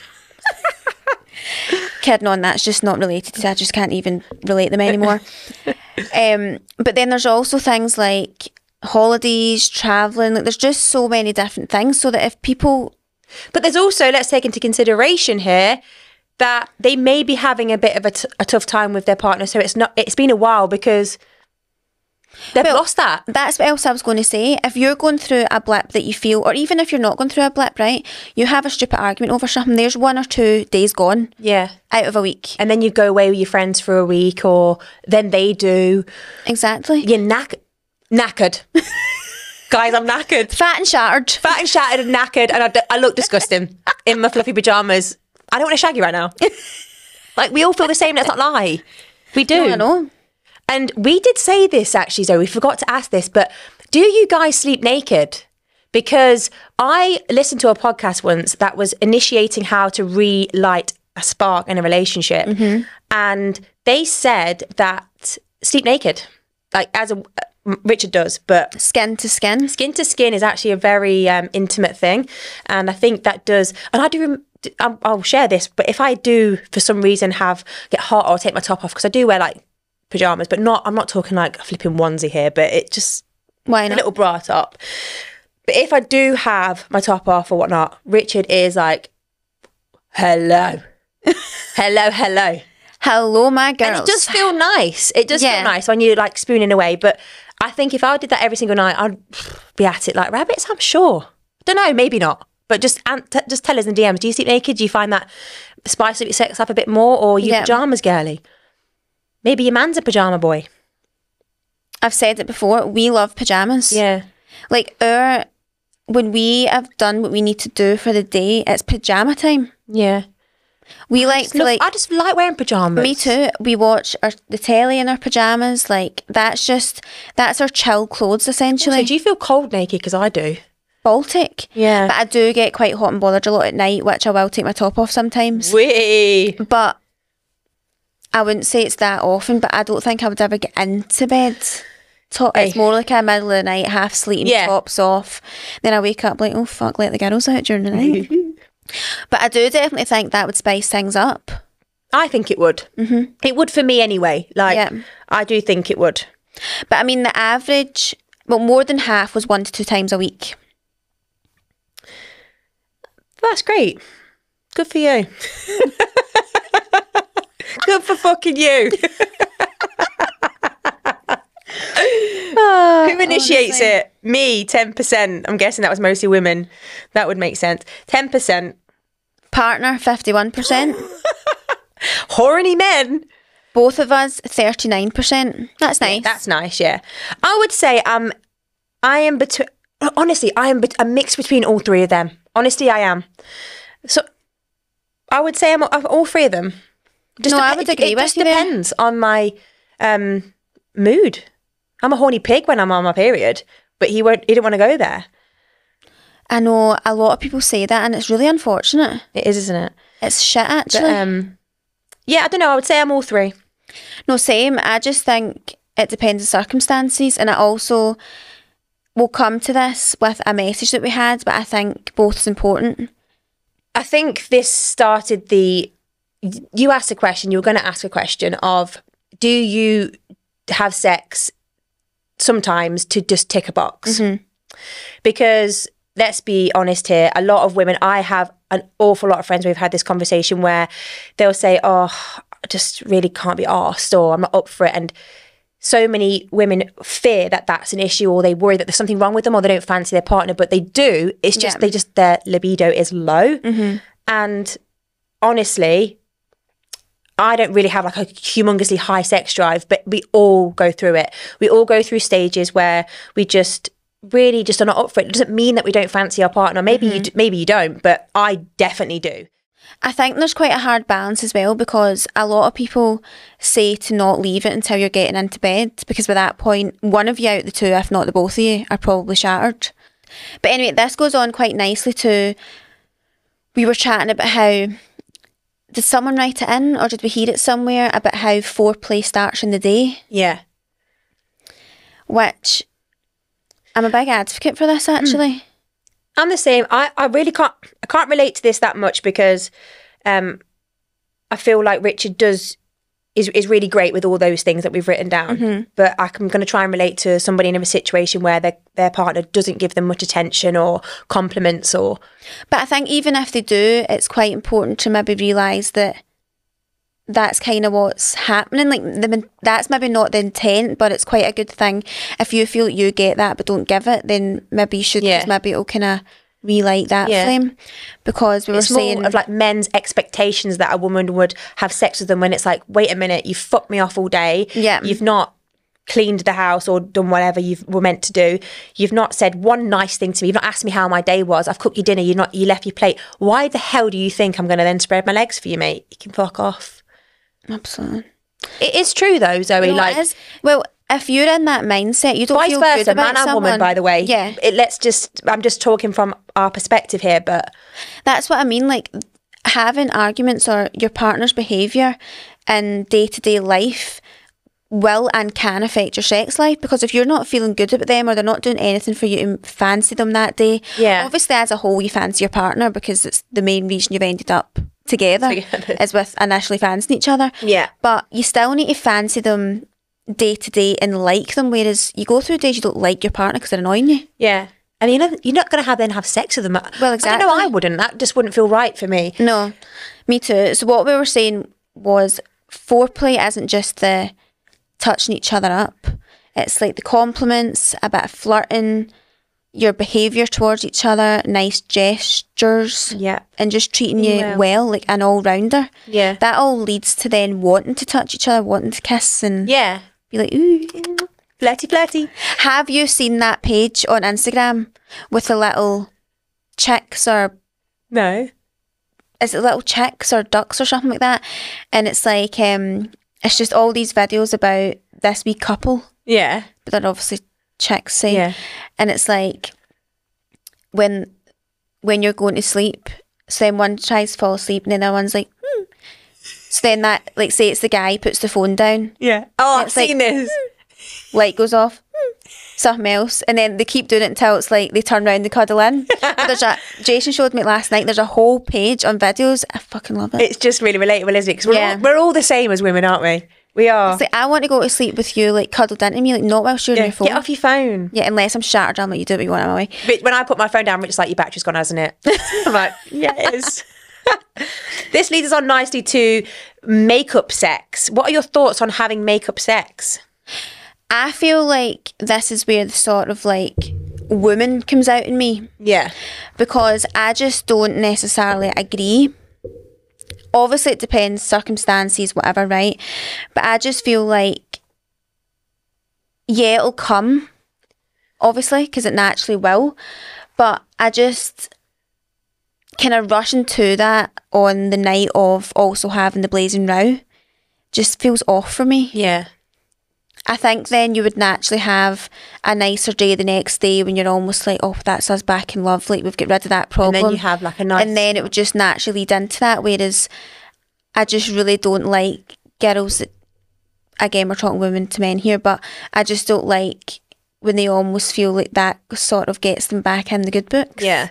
Speaker 1: Kidding on, that's just not related to I just can't even relate them anymore. um, but then there's also things like holidays, travelling, like there's just so many different things so that if people
Speaker 2: But there's also, let's take into consideration here that they may be having a bit of a, t- a tough time with their partner. So it's not, it's been a while because They've
Speaker 1: Well,
Speaker 2: lost that.
Speaker 1: That's what else I was going to say. If you're going through a blip that you feel, or even if you're not going through a blip, right, you have a stupid argument over something, there's one or two days gone
Speaker 2: Yeah.
Speaker 1: out of a week.
Speaker 2: And then you go away with your friends for a week, or then they do.
Speaker 1: Exactly.
Speaker 2: You're knack- knackered. Guys, I'm knackered.
Speaker 1: Fat and shattered.
Speaker 2: Fat and shattered and knackered, and I, d- I look disgusting in my fluffy pajamas. I don't want to shag you right now. like, we all feel the same, let's not lie. We do.
Speaker 1: I know.
Speaker 2: And we did say this actually, Zoe. We forgot to ask this, but do you guys sleep naked? Because I listened to a podcast once that was initiating how to relight a spark in a relationship, and they said that sleep naked, like as a Richard does, but
Speaker 1: Skin to skin.
Speaker 2: skin to skin is actually a very um, intimate thing, and I think that does. And I do. Rem- I'll, I'll share this, but if I do for some reason have get hot or take my top off because I do wear like pajamas, but not. I'm not talking like a flipping onesie here, but it just
Speaker 1: Why
Speaker 2: a little bra top. But if I do have my top off or whatnot, Richard is like, hello, hello, hello.
Speaker 1: Hello, my girls.
Speaker 2: And it does feel nice. It does
Speaker 1: Yeah.
Speaker 2: feel nice when you're like spooning away. But I think if I did that every single night, I'd be at it like rabbits. I'm sure. Don't know, maybe not. But just t- just tell us in DMs. Do you sleep naked? Do you find that spice up your sex up a bit more, or you
Speaker 1: Yeah.
Speaker 2: pajamas girly? Maybe your man's a pajama boy.
Speaker 1: I've said it before. We love pajamas.
Speaker 2: Yeah.
Speaker 1: Like our when we have done what we need to do for the day, it's pajama time.
Speaker 2: Yeah.
Speaker 1: We like to like
Speaker 2: I just like wearing pajamas.
Speaker 1: Me too. We watch our, the telly in our pajamas. Like that's just that's our chill clothes essentially.
Speaker 2: So do you feel cold naked? Because I do.
Speaker 1: Baltic.
Speaker 2: Yeah.
Speaker 1: But I do get quite hot and bothered a lot at night, which I will take my top off sometimes.
Speaker 2: Wee.
Speaker 1: But I wouldn't say it's that often. But I don't think I would ever get into bed. Top, it's more like a middle of the night, half sleeping,
Speaker 2: Yeah.
Speaker 1: tops off. Then I wake up like, oh fuck, let the girls out during the night. but I do definitely think that would spice things up.
Speaker 2: I think it would. Mm-hmm. It would for me anyway. Like
Speaker 1: Yeah.
Speaker 2: I do think it would.
Speaker 1: But I mean, the average, well, more than half was one to two times a week.
Speaker 2: That's great. Good for you. Good for fucking you. Who initiates
Speaker 1: honestly.
Speaker 2: it? Me, 10%. I'm guessing that was mostly women. That would make sense. 10%.
Speaker 1: Partner, 51%.
Speaker 2: Horny men.
Speaker 1: Both of us, 39%. That's nice.
Speaker 2: That's nice, yeah. I would say um, I am between, honestly, I am bet- a mix between all three of them. Honestly, I am. So I would say I'm, I'm all three of them. Just
Speaker 1: No, I would agree
Speaker 2: It
Speaker 1: with
Speaker 2: just
Speaker 1: there.
Speaker 2: depends on my um, mood. I'm a horny pig when I'm on my period, but he won't. He didn't want to go there.
Speaker 1: I know a lot of people say that and it's really unfortunate.
Speaker 2: It is, isn't it?
Speaker 1: It's shit,
Speaker 2: But
Speaker 1: actually.
Speaker 2: um, yeah, I don't know. I would say I'm all three.
Speaker 1: no, same. I just think it depends on circumstances. And I also will come to this with a message that we had, but I think both is important.
Speaker 2: I think this started the. You asked a question. You were going to ask a question of, do you have sex sometimes to just tick a box? Mm-hmm. Because let's be honest here, a lot of women. I have an awful lot of friends. We've had this conversation where they'll say, "Oh, I just really can't be asked," or "I'm not up for it," and so many women fear that that's an issue or they worry that there's something wrong with them or they don't fancy their partner but they do. It's just
Speaker 1: Yeah.
Speaker 2: they just their libido is low. Mm-hmm. And honestly I don't really have like a humongously high sex drive but we all go through it. We all go through stages where we just really just are not up for it. It doesn't mean that we don't fancy our partner. Maybe you mm-hmm. d- maybe you don't but I definitely do
Speaker 1: I think there's quite a hard balance as well because a lot of people say to not leave it until you're getting into bed because by that point, one of you out the two, if not the both of you, are probably shattered. But anyway, this goes on quite nicely to we were chatting about how did someone write it in or did we hear it somewhere about how foreplay starts in the day,
Speaker 2: yeah
Speaker 1: which I'm a big advocate for this hmm. actually.
Speaker 2: I'm the same. I, I really can't I can't relate to this that much because um I feel like Richard does is is really great with all those things that we've written down. But I'm going to try and relate to somebody in a situation where their their partner doesn't give them much attention or compliments or
Speaker 1: But I think even if they do, it's quite important to maybe realise that that's kind of what's happening. Like the, that's maybe not the intent, but it's quite a good thing. If you feel you get that but don't give it, then maybe you should
Speaker 2: Yeah.
Speaker 1: Maybe it'll kind of relight that
Speaker 2: Yeah.
Speaker 1: flame. Because we were
Speaker 2: It's more
Speaker 1: saying,
Speaker 2: of like men's expectations that a woman would have sex with them when it's like, wait a minute, you fucked me off all day.
Speaker 1: Yeah.
Speaker 2: You've not cleaned the house or done whatever you were meant to do. You've not said one nice thing to me. You've not asked me how my day was. I've cooked your dinner. You not you left your plate. Why the hell do you think I'm going to then spread my legs for you, mate? You can fuck off.
Speaker 1: Absolutely.
Speaker 2: It is true though, Zoe.
Speaker 1: It
Speaker 2: like
Speaker 1: is. well, if you're in that mindset, you don't
Speaker 2: vice
Speaker 1: feel good
Speaker 2: versa,
Speaker 1: about
Speaker 2: man and
Speaker 1: someone.
Speaker 2: woman. By the way,
Speaker 1: yeah,
Speaker 2: It let's just. I'm just talking from our perspective here, but
Speaker 1: That's what I mean. Like having arguments or your partner's behaviour in day to day life will and can affect your sex life because if you're not feeling good about them or they're not doing anything for you to fancy them that day,
Speaker 2: Yeah.
Speaker 1: obviously as a whole you fancy your partner because it's the main reason you've ended up together,
Speaker 2: Together.
Speaker 1: is with initially fancying each other.
Speaker 2: Yeah.
Speaker 1: But you still need to fancy them day to day and like them, whereas you go through days you don't like your partner because they're annoying you.
Speaker 2: Yeah. And you know, you're not going to have then have sex with them.
Speaker 1: Well,
Speaker 2: I don't know. I wouldn't. That just wouldn't feel right for me.
Speaker 1: No, me too. So what we were saying was foreplay isn't just the touching each other up. It's like the compliments, a bit of flirting, your behaviour towards each other, nice gestures,
Speaker 2: Yeah.
Speaker 1: and just treating you
Speaker 2: Well.
Speaker 1: well, like an all rounder.
Speaker 2: Yeah.
Speaker 1: That all leads to then wanting to touch each other, wanting to kiss and
Speaker 2: Yeah.
Speaker 1: be like, ooh.
Speaker 2: Flirty, flirty.
Speaker 1: Have you seen that page on Instagram with the little chicks or
Speaker 2: No.
Speaker 1: is it little chicks or ducks or something like that? And it's like um it's just all these videos about this wee couple,
Speaker 2: Yeah.
Speaker 1: but they're obviously chicks say.
Speaker 2: Yeah.
Speaker 1: And it's like when when you're going to sleep, so then one tries to fall asleep and then the other one's like, hmm. So then that like say it's the guy puts the phone down,
Speaker 2: Yeah. Oh, I've
Speaker 1: It's like-
Speaker 2: seen this.
Speaker 1: light goes off, hmm, something else, and then they keep doing it until it's like they turn around and cuddle in. There's a Jason showed me last night. There's a whole page on videos. I fucking love it.
Speaker 2: It's just really relatable, isn't it? Because we're,
Speaker 1: Yeah.
Speaker 2: all, we're all the same as women, aren't we? We are.
Speaker 1: It's like I want to go to sleep with you, like cuddled into me, like not whilst you're on
Speaker 2: yeah.
Speaker 1: your phone.
Speaker 2: Get off your phone.
Speaker 1: Yeah, unless I'm shattered, I'm like, you do what you want, am I?
Speaker 2: But when I put my phone down, Richard's like, your battery's gone, hasn't it? I'm like, yes. this leads us on nicely to makeup sex. What are your thoughts on having makeup sex?
Speaker 1: I feel like this is where the sort of like woman comes out in me
Speaker 2: Yeah.
Speaker 1: because I just don't necessarily agree. Obviously, it depends, circumstances, whatever, right? But I just feel like, yeah, it'll come, obviously, because it naturally will. But I just kind of rush into that on the night of also having the blazing row just feels off for me.
Speaker 2: Yeah.
Speaker 1: I think then you would naturally have a nicer day the next day when you're almost like, oh, that's us back in love. Like we've got rid of that problem.
Speaker 2: And then you have like a nice.
Speaker 1: and then it would just naturally lead into that. Whereas I just really don't like girls that, again, we're talking women to men here, but I just don't like when they almost feel like that sort of gets them back in the good books
Speaker 2: yeah.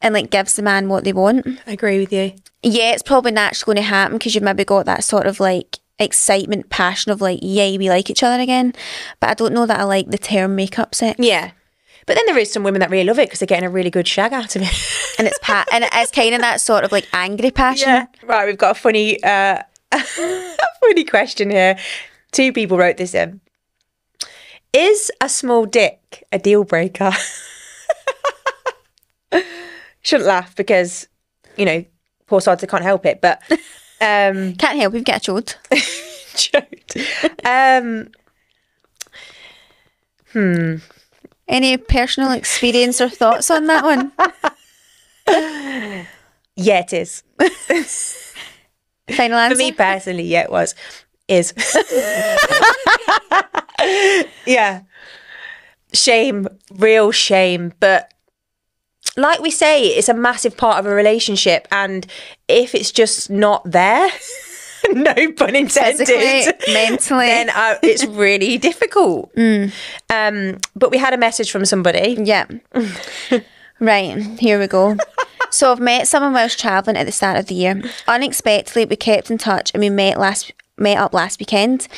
Speaker 1: and like gives the man what they want.
Speaker 2: I agree with you.
Speaker 1: Yeah, it's probably naturally going to happen because you've maybe got that sort of like excitement, passion of like, yay, we like each other again. But I don't know that I like the term makeup sex.
Speaker 2: Yeah. But then there is some women that really love it because they're getting a really good shag out of it.
Speaker 1: And it's pa- and it's kind of that sort of like angry passion.
Speaker 2: Right, we've got a funny, uh, a funny question here. Two people wrote this in. Is a small dick a deal breaker? Shouldn't laugh because, you know, poor sods, I can't help it. But um,
Speaker 1: Can't help if you get a chode.
Speaker 2: joked. Um,
Speaker 1: Any personal experience or thoughts on that one?
Speaker 2: yeah, it is.
Speaker 1: Final answer.
Speaker 2: For me personally, yeah, it was. Is. yeah. Shame, real shame. But like we say, it's a massive part of a relationship. And if it's just not there, no pun intended,
Speaker 1: Physically, mentally.
Speaker 2: then uh, it's really difficult. Um, but we had a message from somebody.
Speaker 1: Yeah. right, here we go. So I've met someone whilst travelling at the start of the year. Unexpectedly, we kept in touch and we met last met up last weekend.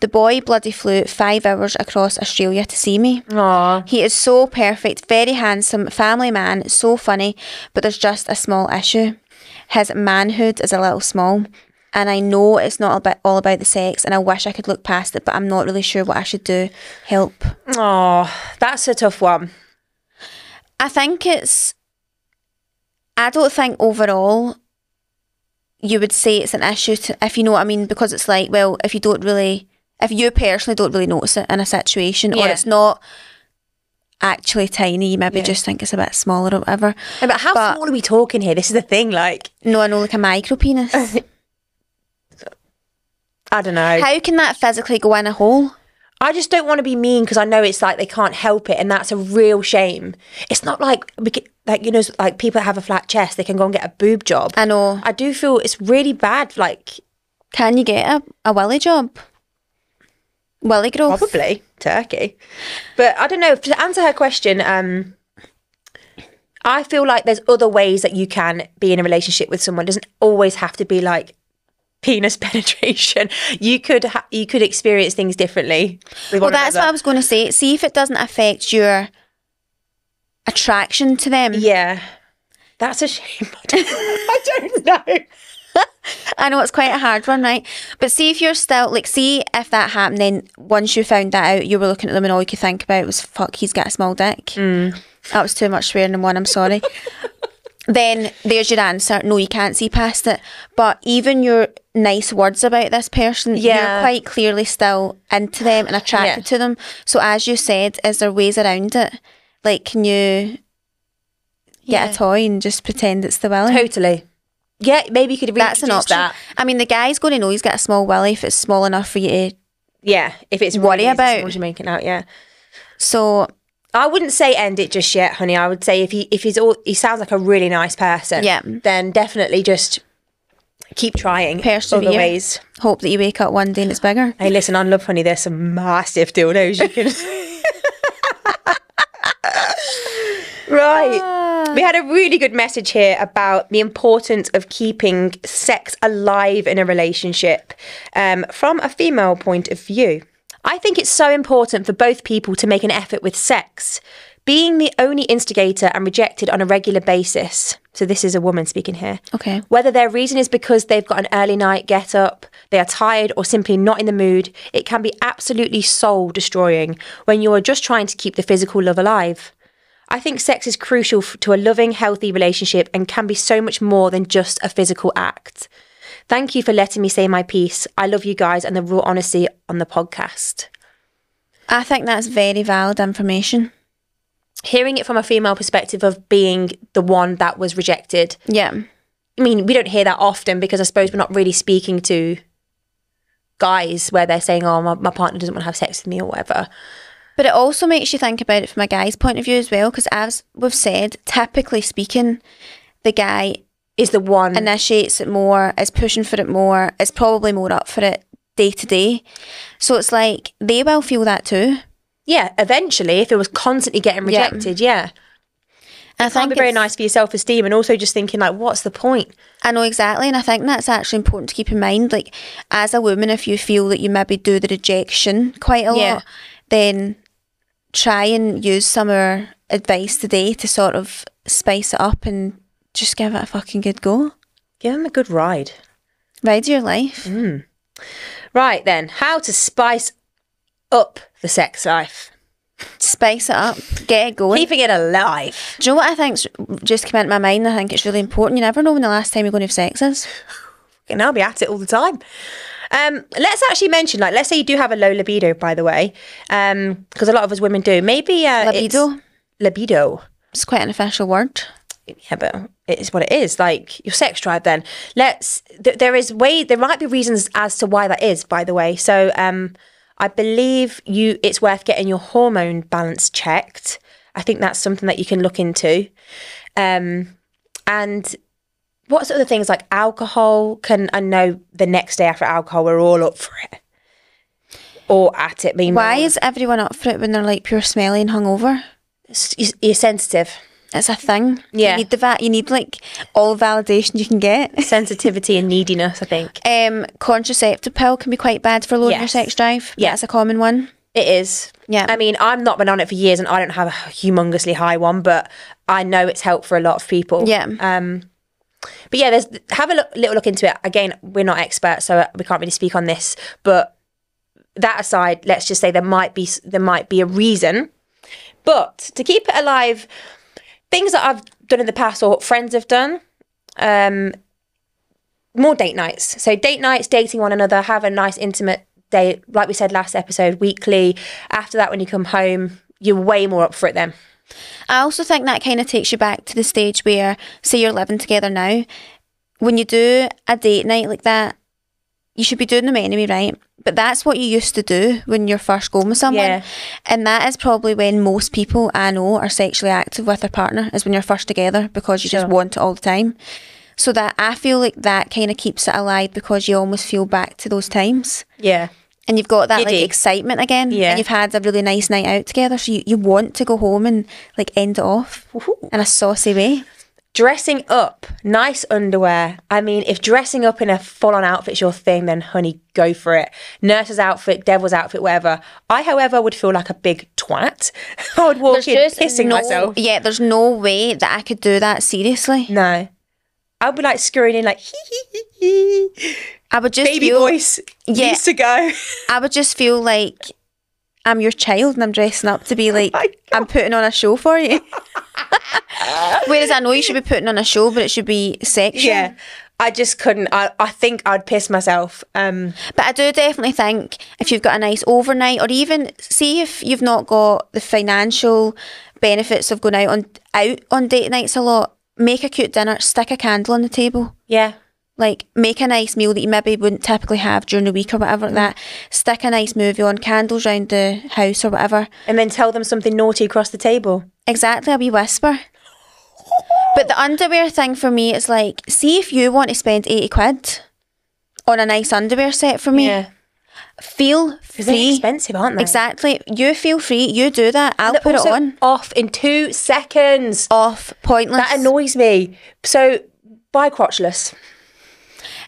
Speaker 1: The boy bloody flew five hours across Australia to see me.
Speaker 2: Aww.
Speaker 1: He is so perfect, very handsome, family man, so funny, but there's just a small issue. His manhood is a little small. and I know it's not about, all about the sex, and I wish I could look past it, but I'm not really sure what I should do. Help.
Speaker 2: Oh, that's a tough one.
Speaker 1: I think it's. I don't think overall you would say it's an issue to, if you know what I mean, because it's like, well, if you don't really, if you personally don't really notice it in a situation, or it's not actually tiny, you maybe
Speaker 2: Yeah.
Speaker 1: just think it's a bit smaller or whatever.
Speaker 2: No, But how
Speaker 1: But-
Speaker 2: small are we talking here? This is the thing. Like,
Speaker 1: No, I know, like a micro penis.
Speaker 2: I don't know.
Speaker 1: How can that physically go in a hole?
Speaker 2: I just don't want to be mean because I know it's like they can't help it, and that's a real shame. It's not like like you know, like people that have a flat chest, they can go and get a boob job.
Speaker 1: I know.
Speaker 2: I do feel it's really bad. Like
Speaker 1: Can you get a, a willy job? Willy growth?
Speaker 2: probably Turkey, but I don't know. To answer her question, um, I feel like there's other ways that you can be in a relationship with someone. It doesn't always have to be like penis penetration. You could ha- you could experience things differently.
Speaker 1: Well, that's what I was going to say. See if it doesn't affect your attraction to them.
Speaker 2: Yeah, that's a shame. I don't, I don't know.
Speaker 1: I know it's quite a hard one, right? But see if you're still like, see if that happened. Then once you found that out, you were looking at them and all you could think about was "fuck, he's got a small dick." Mm. That was too much swearing in one. I'm sorry. Then there's your answer. No, you can't see past it. But even your nice words about this person,
Speaker 2: Yeah.
Speaker 1: you're quite clearly still into them and attracted
Speaker 2: Yeah.
Speaker 1: to them. So as you said, is there ways around it? Like, can you get
Speaker 2: Yeah.
Speaker 1: a toy and just pretend it's the willy?
Speaker 2: Totally. Yeah, maybe you could
Speaker 1: That's an option.
Speaker 2: that.
Speaker 1: I mean, the guy's going to know he's got a small willy if it's small enough for you to.
Speaker 2: Yeah, if it's
Speaker 1: Worry
Speaker 2: really
Speaker 1: about-
Speaker 2: small as you're making out. Yeah,
Speaker 1: So
Speaker 2: I wouldn't say end it just yet, honey. I would say if he if he's all he sounds like a really nice person.
Speaker 1: Yeah.
Speaker 2: then definitely just keep trying
Speaker 1: Persevere.
Speaker 2: other ways.
Speaker 1: hope that you wake up one day and it's bigger.
Speaker 2: Hey, listen, on Lovehoney, there's some massive dildos you can. right. We had a really good message here about the importance of keeping sex alive in a relationship um, from a female point of view. I think it's so important for both people to make an effort with sex. Being the only instigator and rejected on a regular basis. So, this is a woman speaking here.
Speaker 1: Okay.
Speaker 2: Whether their reason is because they've got an early night get up, they are tired, or simply not in the mood, it can be absolutely soul destroying when you are just trying to keep the physical love alive. I think sex is crucial to a loving, healthy relationship and can be so much more than just a physical act. Thank you for letting me say my piece. I love you guys and the raw honesty on the podcast.
Speaker 1: I think that's very valid information.
Speaker 2: Hearing it from a female perspective of being the one that was rejected
Speaker 1: Yeah.
Speaker 2: I mean, we don't hear that often because I suppose we're not really speaking to guys where they're saying, oh, my, my partner doesn't want to have sex with me or whatever.
Speaker 1: But it also makes you think about it from a guy's point of view as well, because as we've said, typically speaking, the guy
Speaker 2: Is the one.
Speaker 1: initiates it more, is pushing for it more, is probably more up for it day to day. So it's like they will feel that too.
Speaker 2: yeah, eventually, if it was constantly getting rejected, yeah.
Speaker 1: And I
Speaker 2: It can't be very nice for your self esteem and also just thinking, like, what's the point?
Speaker 1: I know exactly, and I think that's actually important to keep in mind. Like, as a woman, if you feel that you maybe do the rejection quite a
Speaker 2: Yeah.
Speaker 1: lot, then try and use some of our advice today to sort of spice it up and just give it a fucking good go.
Speaker 2: Give them a good ride.
Speaker 1: Ride your life.
Speaker 2: Mm. Right then, how to spice up the sex life.
Speaker 1: Spice it up. Get it going.
Speaker 2: Keeping it alive.
Speaker 1: Do you know what I think's just come into my mind? I think it's really important. You never know when the last time you're going to have sex is.
Speaker 2: And I'll be at it all the time. Um, let's actually mention, like, let's say you do have a low libido, by the way, because a lot of us women do. Maybe uh,
Speaker 1: Libido.
Speaker 2: libido.
Speaker 1: It's quite an official word.
Speaker 2: Yeah, but it is what it is. Like your sex drive. Then let's. Th- there is way. There might be reasons as to why that is. By the way, so um, I believe you. It's worth getting your hormone balance checked. I think that's something that you can look into. Um, and what sort of things like alcohol? Can I know the next day after alcohol we're all up for it, or at it? Meanwhile,
Speaker 1: Why is everyone up for it when they're like pure smelly and hungover?
Speaker 2: You're sensitive?
Speaker 1: It's a thing.
Speaker 2: Yeah.
Speaker 1: You need the va- you need like all the validation you can get.
Speaker 2: Sensitivity and neediness. I think.
Speaker 1: Um, contraceptive pill can be quite bad for lowering your sex drive.
Speaker 2: Yeah.
Speaker 1: That's a common one.
Speaker 2: It is.
Speaker 1: Yeah.
Speaker 2: I mean, I've not been on it for years and I don't have a humongously high one, but I know it's helped for a lot of people.
Speaker 1: Yeah.
Speaker 2: Um, but yeah, there's have a look, little look into it. Again, we're not experts, so we can't really speak on this. But that aside, let's just say there might be there might be a reason. But to keep it alive, things that I've done in the past or friends have done, um, more date nights. So date nights, dating one another, have a nice intimate date, like we said last episode, weekly. After that, when you come home, you're way more up for it then.
Speaker 1: I also think that kind of takes you back to the stage where, say, you're living together now. When you do a date night like that, you should be doing them anyway, right? But that's what you used to do when you're first going with someone.
Speaker 2: Yeah.
Speaker 1: And that is probably when most people I know are sexually active with their partner, is when you're first together because you just want it all the time. So that I feel like that kind of keeps it alive because you almost feel back to those times.
Speaker 2: Yeah.
Speaker 1: And you've got that like excitement again.
Speaker 2: Yeah.
Speaker 1: And you've had a really nice night out together. So you, you want to go home and like end it off in a saucy way.
Speaker 2: Dressing up, nice underwear. I mean, if dressing up in a full on outfit's your thing, then honey, go for it. Nurse's outfit, devil's outfit, whatever. I, however, would feel like a big twat. I would walk in pissing
Speaker 1: no,
Speaker 2: myself.
Speaker 1: Yeah, there's no way that I could do that seriously.
Speaker 2: No. I'd be like scurrying in like hee hee hee hee.
Speaker 1: I would just
Speaker 2: Baby
Speaker 1: feel
Speaker 2: voice
Speaker 1: Yeah.
Speaker 2: used to go.
Speaker 1: I would just feel like I'm your child and I'm dressing up to be like
Speaker 2: my
Speaker 1: I'm putting on a show for you. Whereas I know you should be putting on a show, but it should be sexual.
Speaker 2: yeah. I just couldn't. I, I think I'd piss myself. Um,
Speaker 1: But I do definitely think if you've got a nice overnight, or even see if you've not got the financial benefits of going out on out on date nights a lot, make a cute dinner, stick a candle on the table.
Speaker 2: yeah.
Speaker 1: Like make a nice meal that you maybe wouldn't typically have during the week or whatever like that. Stick a nice movie on, candles round the house or whatever.
Speaker 2: And then tell them something naughty across the table.
Speaker 1: Exactly, a wee whisper. But the underwear thing for me is like, see if you want to spend 80 quid on a nice underwear set for me. yeah. Feel
Speaker 2: Because they're expensive, aren't they?
Speaker 1: Exactly. You feel free. You do that. I'll put it on.
Speaker 2: Off in two seconds.
Speaker 1: Off. Pointless.
Speaker 2: That annoys me. So buy crotchless.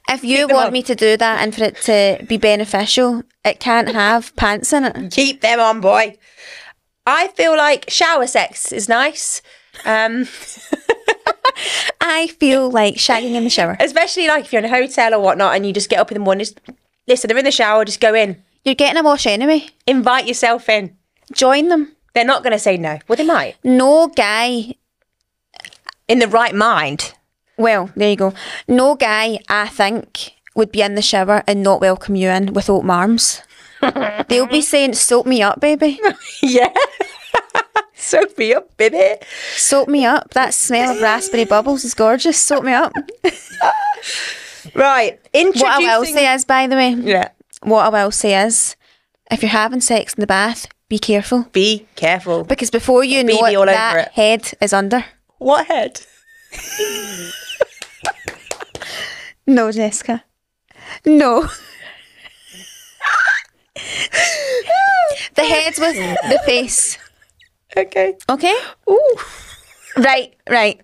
Speaker 1: If you want
Speaker 2: on.
Speaker 1: me to do that and for it to be beneficial, it can't have pants in it.
Speaker 2: Keep them on, boy. I feel like shower sex is nice. Um,
Speaker 1: I feel like shagging in the shower.
Speaker 2: especially like if you're in a hotel or whatnot and you just get up in the morning. Just, listen, they're in the shower, just go in.
Speaker 1: You're getting a wash anyway.
Speaker 2: Invite yourself in.
Speaker 1: Join them.
Speaker 2: They're not going to say no. Well, they might.
Speaker 1: No guy
Speaker 2: In the right mind.
Speaker 1: Well, there you go. No guy, I think, would be in the shower and not welcome you in with open arms. They'll be saying, soap me up, baby.
Speaker 2: Yeah. soap me up, baby.
Speaker 1: Soap me up. That smell of raspberry bubbles is gorgeous. Soap me up.
Speaker 2: Right. Introducing.
Speaker 1: What I will say is, by the way,
Speaker 2: Yeah.
Speaker 1: what I will say is, if you're having sex in the bath, be careful.
Speaker 2: Be careful.
Speaker 1: Because before you know
Speaker 2: BB
Speaker 1: it, that
Speaker 2: it.
Speaker 1: head is under.
Speaker 2: What head?
Speaker 1: No, Jessica. No. the head's with the face.
Speaker 2: Okay.
Speaker 1: Okay?
Speaker 2: Ooh.
Speaker 1: Right, right.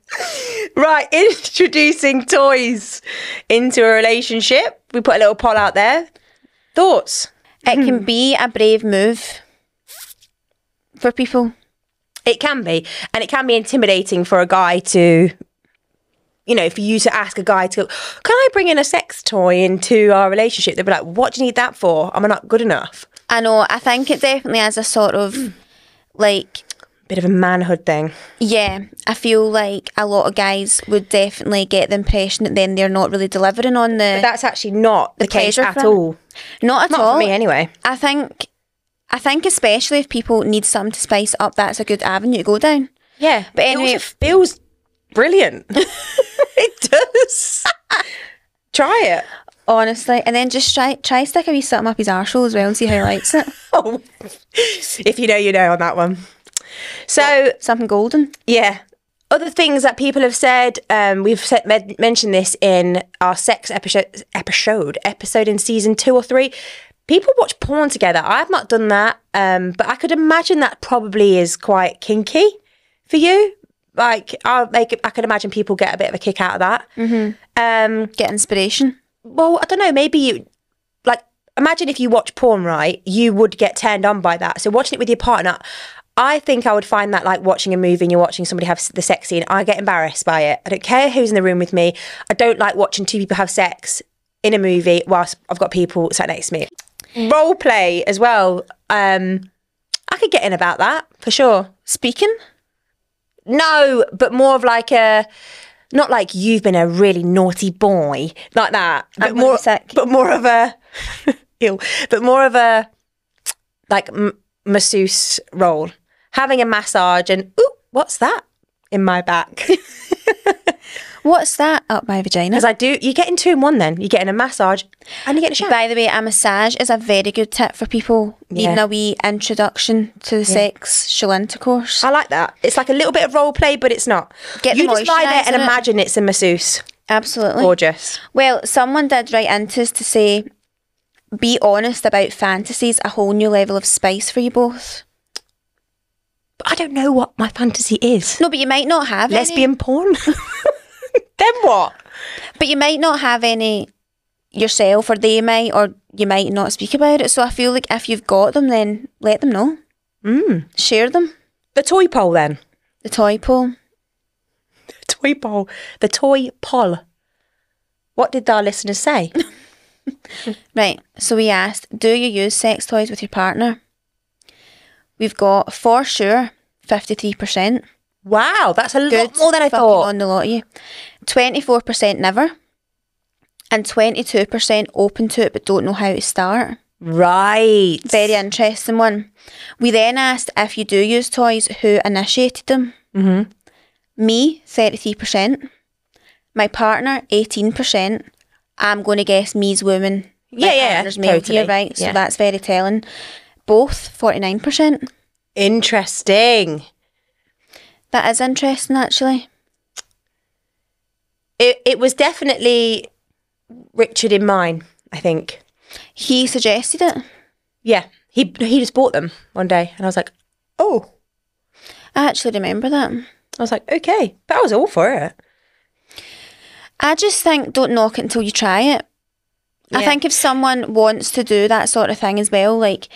Speaker 2: Right, introducing toys into a relationship. We put a little poll out there. Thoughts?
Speaker 1: It can hmm. be a brave move for people.
Speaker 2: It can be, and it can be intimidating for a guy to, you know, for you to ask a guy to, go, can I bring in a sex toy into our relationship? They'd be like, what do you need that for? Am I not good enough?
Speaker 1: I know, I think it definitely has a sort of like,
Speaker 2: Bit of a manhood thing.
Speaker 1: yeah, I feel like a lot of guys would definitely get the impression that then they're not really delivering on the.
Speaker 2: But that's actually not the, case at all.
Speaker 1: not at
Speaker 2: Not
Speaker 1: all.
Speaker 2: for me, anyway.
Speaker 1: I think, I think especially if people need something to spice up, that's a good avenue to go down.
Speaker 2: Yeah,
Speaker 1: But anyway-
Speaker 2: it feels brilliant. it does. Try it.
Speaker 1: Honestly, and then just try try stick a wee something up his arsehole as well and see how he likes it.
Speaker 2: Oh, if you know, you know on that one. So
Speaker 1: Something golden.
Speaker 2: yeah, other things that people have said. Um, we've said, med- mentioned this in our sex episode, episode, episode in season two or three. People watch porn together. I've not done that, um, but I could imagine that probably is quite kinky for you. Like, I'll make. I could imagine people get a bit of a kick out of that. Mm-hmm. Um,
Speaker 1: Get inspiration.
Speaker 2: well, I don't know. Maybe you like imagine if you watch porn, right? You would get turned on by that. So watching it with your partner, I think I would find that like watching a movie and you're watching somebody have s- the sex scene, I get embarrassed by it. I don't care who's in the room with me. I don't like watching two people have sex in a movie whilst I've got people sat next to me. Role play as well. Um, I could get in about that for sure.
Speaker 1: Speaking?
Speaker 2: No, but more of like a, not like you've been a really naughty boy like that, but more, but more of a, ew, but more of a, like m- masseuse role, having a massage and ooh, what's that in my back?
Speaker 1: What's that up my vagina?
Speaker 2: Because I do, you get in two in one. Then you get in a massage and you get a shower.
Speaker 1: By the way, a massage is a very good tip for people needing
Speaker 2: Yeah.
Speaker 1: a wee introduction to the sex sexual intercourse.
Speaker 2: I like that. It's like a little bit of role play, but it's not.
Speaker 1: Get
Speaker 2: you
Speaker 1: the
Speaker 2: just lie there and
Speaker 1: it.
Speaker 2: imagine it's a masseuse.
Speaker 1: Absolutely.
Speaker 2: Gorgeous.
Speaker 1: Well, someone did write into us to say, be honest about fantasies, a whole new level of spice for you both.
Speaker 2: But I don't know what my fantasy is.
Speaker 1: No, but you might not have any.
Speaker 2: lesbian porn. then what?
Speaker 1: But you might not have any yourself, or they might, or you might not speak about it. So I feel like if you've got them, then let them know. Mm. Share them.
Speaker 2: The toy pole then.
Speaker 1: The toy pool.
Speaker 2: Toy pole. The toy poll. What did our listeners say?
Speaker 1: Right. So we asked, do you use sex toys with your partner? We've got for sure fifty three percent.
Speaker 2: Wow, that's a
Speaker 1: Good.
Speaker 2: lot more than I thought.
Speaker 1: On the lot of you. Twenty four percent never. And twenty two percent open to it but don't know how to start.
Speaker 2: Right.
Speaker 1: Very interesting one. We then asked if you do use toys, who initiated them. Mm-hmm. Me, 33%. My partner, 18%. I'm going to guess me's woman.
Speaker 2: Yeah, yeah,
Speaker 1: partner's male
Speaker 2: totally.
Speaker 1: here, right? So
Speaker 2: Yeah.
Speaker 1: that's very telling. Both, 49%.
Speaker 2: Interesting.
Speaker 1: That is interesting, actually.
Speaker 2: It it was definitely Richard in mine, I think.
Speaker 1: He suggested it.
Speaker 2: Yeah. He he just bought them one day and I was like, oh.
Speaker 1: I actually remember that.
Speaker 2: I was like, okay. But I was all for it.
Speaker 1: I just think don't knock it until you try it. I think if someone wants to do that sort of thing as well, like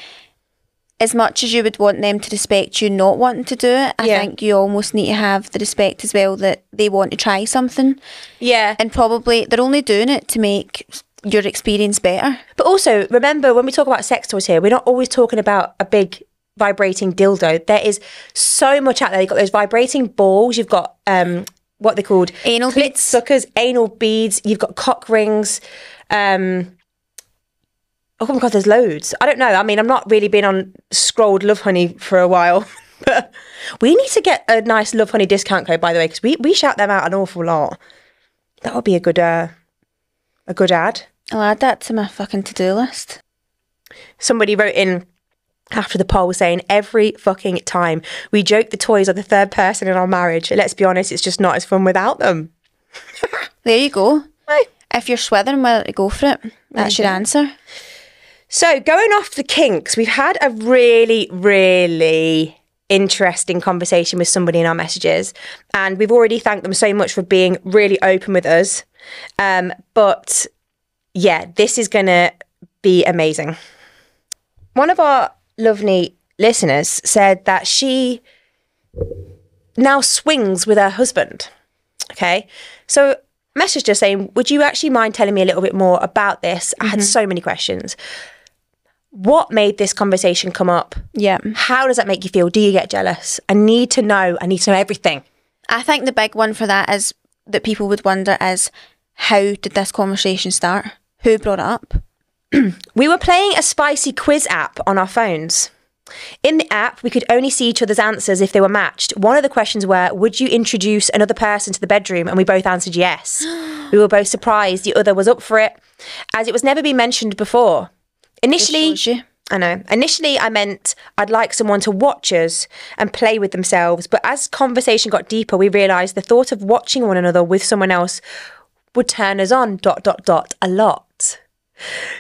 Speaker 1: as much as you would want them to respect you not wanting to do it, I
Speaker 2: Yeah.
Speaker 1: think you almost need to have the respect as well that they want to try something.
Speaker 2: Yeah.
Speaker 1: And probably they're only doing it to make your experience better.
Speaker 2: But also, remember when we talk about sex toys here, we're not always talking about a big vibrating dildo. There is so much out there. You've got those vibrating balls. You've got um, what they're called
Speaker 1: Anal
Speaker 2: clit
Speaker 1: beads.
Speaker 2: suckers, anal beads. You've got cock rings. Um, oh my god, there's loads. I don't know. I mean, I'm not really been on scrolled Lovehoney for a while. But we need to get a nice Lovehoney discount code, by the way, because we, we shout them out an awful lot. That would be a good uh, a good ad.
Speaker 1: I'll add that to my fucking to do list.
Speaker 2: somebody wrote in after the poll saying every fucking time we joke the toys are the third person in our marriage. Let's be honest, it's just not as fun without them.
Speaker 1: There you go. If you're swithering well, go for it, that's your answer.
Speaker 2: So going off the kinks, we've had a really, really interesting conversation with somebody in our messages, and we've already thanked them so much for being really open with us. Um, but yeah, this is gonna be amazing. One of our lovely listeners said that she now swings with her husband. Okay. So messaged her saying, Would you actually mind telling me a little bit more about this? I had so many questions. What made this conversation come up?
Speaker 1: Yeah.
Speaker 2: How does that make you feel? Do you get jealous? I need to know. I need to know everything.
Speaker 1: I think the big one for that is that people would wonder is how did this conversation start? Who brought it up?
Speaker 2: We were playing a spicy quiz app on our phones. In the app, we could only see each other's answers if they were matched. One of the questions were, Would you introduce another person to the bedroom? And we both answered yes. we were both surprised the other was up for it, as it was never been mentioned before. Initially. I know. Initially, I meant I'd like someone to watch us and play with themselves. But as conversation got deeper, we realised the thought of watching one another with someone else would turn us on. Dot dot dot a lot.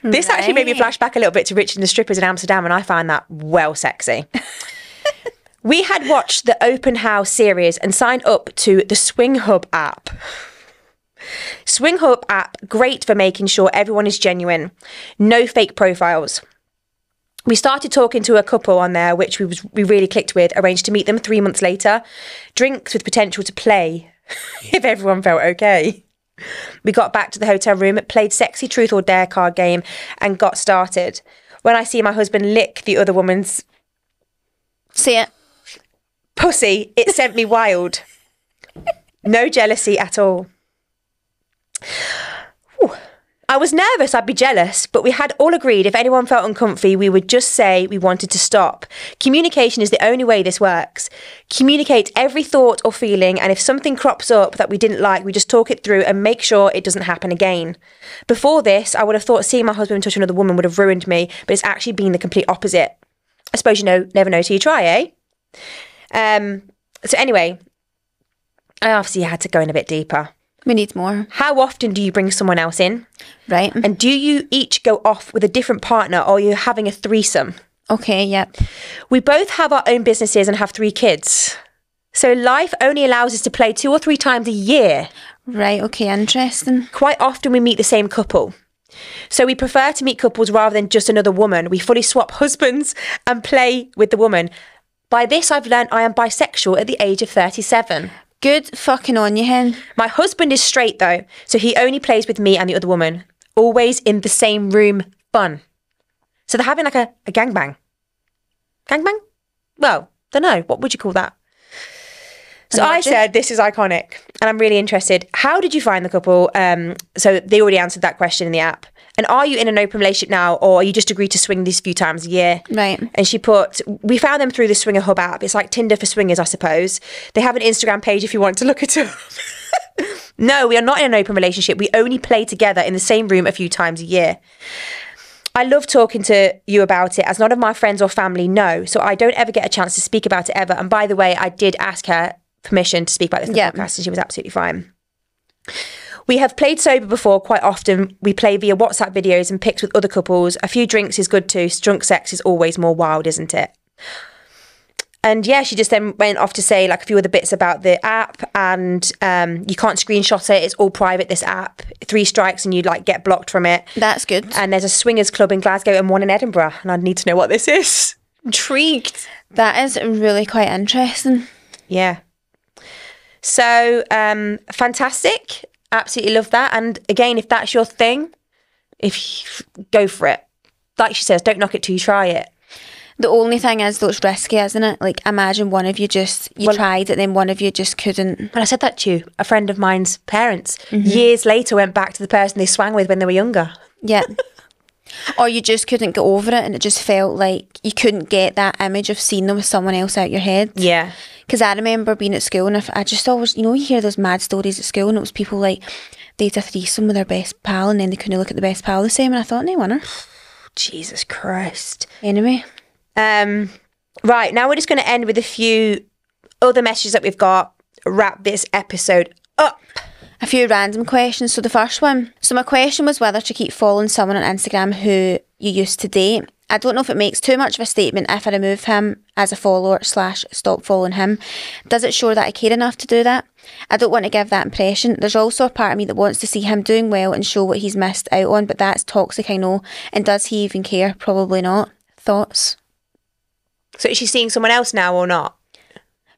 Speaker 2: This actually made me
Speaker 1: Right.
Speaker 2: flash back a little bit to Richard and the strippers in Amsterdam, and I find that well sexy. we had watched the Open House series and signed up to the Swing Hub app. Swing Hub app, great for making sure everyone is genuine. No fake profiles. We started talking to a couple on there, which we was we really clicked with. Arranged to meet them three months later. Drinks with potential to play, if everyone felt okay. We got back to the hotel room, played sexy truth or dare card game, and got started. When I see my husband lick the other woman's
Speaker 1: See it.
Speaker 2: pussy, it sent me wild. No jealousy at all. Whew. I was nervous I'd be jealous, but we had all agreed if anyone felt uncomfy, we would just say we wanted to stop. Communication is the only way this works. Communicate every thought or feeling, and if something crops up that we didn't like, we just talk it through and make sure it doesn't happen again. Before this, I would have thought seeing my husband touch another woman would have ruined me, but it's actually been the complete opposite. I suppose you know, never know till you try, eh? Um, so anyway, I obviously had to go in a bit deeper.
Speaker 1: We need more.
Speaker 2: How often do you bring someone else in?
Speaker 1: Right.
Speaker 2: And do you each go off with a different partner or you're you having a threesome?
Speaker 1: Okay, yep.
Speaker 2: We both have our own businesses and have three kids. So life only allows us to play two or three times a year.
Speaker 1: Right, okay, interesting.
Speaker 2: Quite often we meet the same couple. So we prefer to meet couples rather than just another woman. We fully swap husbands and play with the woman. By this, I've learned I am bisexual at the age of 37.
Speaker 1: Good fucking on you, hen.
Speaker 2: My husband is straight though, so he only plays with me and the other woman. Always in the same room, fun. So they're having like a, a gangbang. Gangbang? Well, don't know. What would you call that? So I said, this is iconic, and I'm really interested. How did you find the couple? Um, so they already answered that question in the app. And are you in an open relationship now, or are you just agreed to swing these few times a year?
Speaker 1: Right.
Speaker 2: And she put, we found them through the Swinger Hub app. It's like Tinder for swingers, I suppose. They have an Instagram page if you want to look at it up. no, we are not in an open relationship. We only play together in the same room a few times a year. I love talking to you about it as none of my friends or family know. So I don't ever get a chance to speak about it ever. And by the way, I did ask her permission to speak about this in the
Speaker 1: Yeah.
Speaker 2: podcast and she was absolutely fine. We have played sober before quite often. We play via WhatsApp videos and pics with other couples. A few drinks is good too. Drunk sex is always more wild, isn't it? And yeah, she just then went off to say like a few other bits about the app and um, you can't screenshot it. It's all private, this app. Three strikes and you like get blocked from it.
Speaker 1: That's good.
Speaker 2: And there's a swingers club in Glasgow and one in Edinburgh. And I need to know what this is. Intrigued.
Speaker 1: That is really quite interesting.
Speaker 2: Yeah. So um, fantastic. Absolutely love that. And again, if that's your thing, if you, go for it. Like she says, don't knock it till you try it.
Speaker 1: The only thing is though it's risky, isn't it? Like imagine one of you just you
Speaker 2: Well-
Speaker 1: tried it, then one of you just couldn't.
Speaker 2: But I said that to you. A friend of mine's parents mm-hmm. years later went back to the person they swang with when they were younger.
Speaker 1: Yeah. or you just couldn't get over it and it just felt like you couldn't get that image of seeing them with someone else out your head.
Speaker 2: Yeah.
Speaker 1: Because I remember being at school and if I just always, you know, you hear those mad stories at school and it was people like they had a threesome with their best pal and then they couldn't look at the best pal the same and I thought, no wonder.
Speaker 2: Jesus Christ.
Speaker 1: Anyway,
Speaker 2: Um, right, now we're just going to end with a few other messages that we've got. Wrap this episode up.
Speaker 1: A few random questions. So the first one, so my question was whether to keep following someone on Instagram who you used to date. I don't know if it makes too much of a statement if I remove him as a follower slash stop following him. Does it show that I care enough to do that? I don't want to give that impression. There's also a part of me that wants to see him doing well and show what he's missed out on, but that's toxic, I know. And does he even care? Probably not. Thoughts?
Speaker 2: So is she seeing someone else now or not?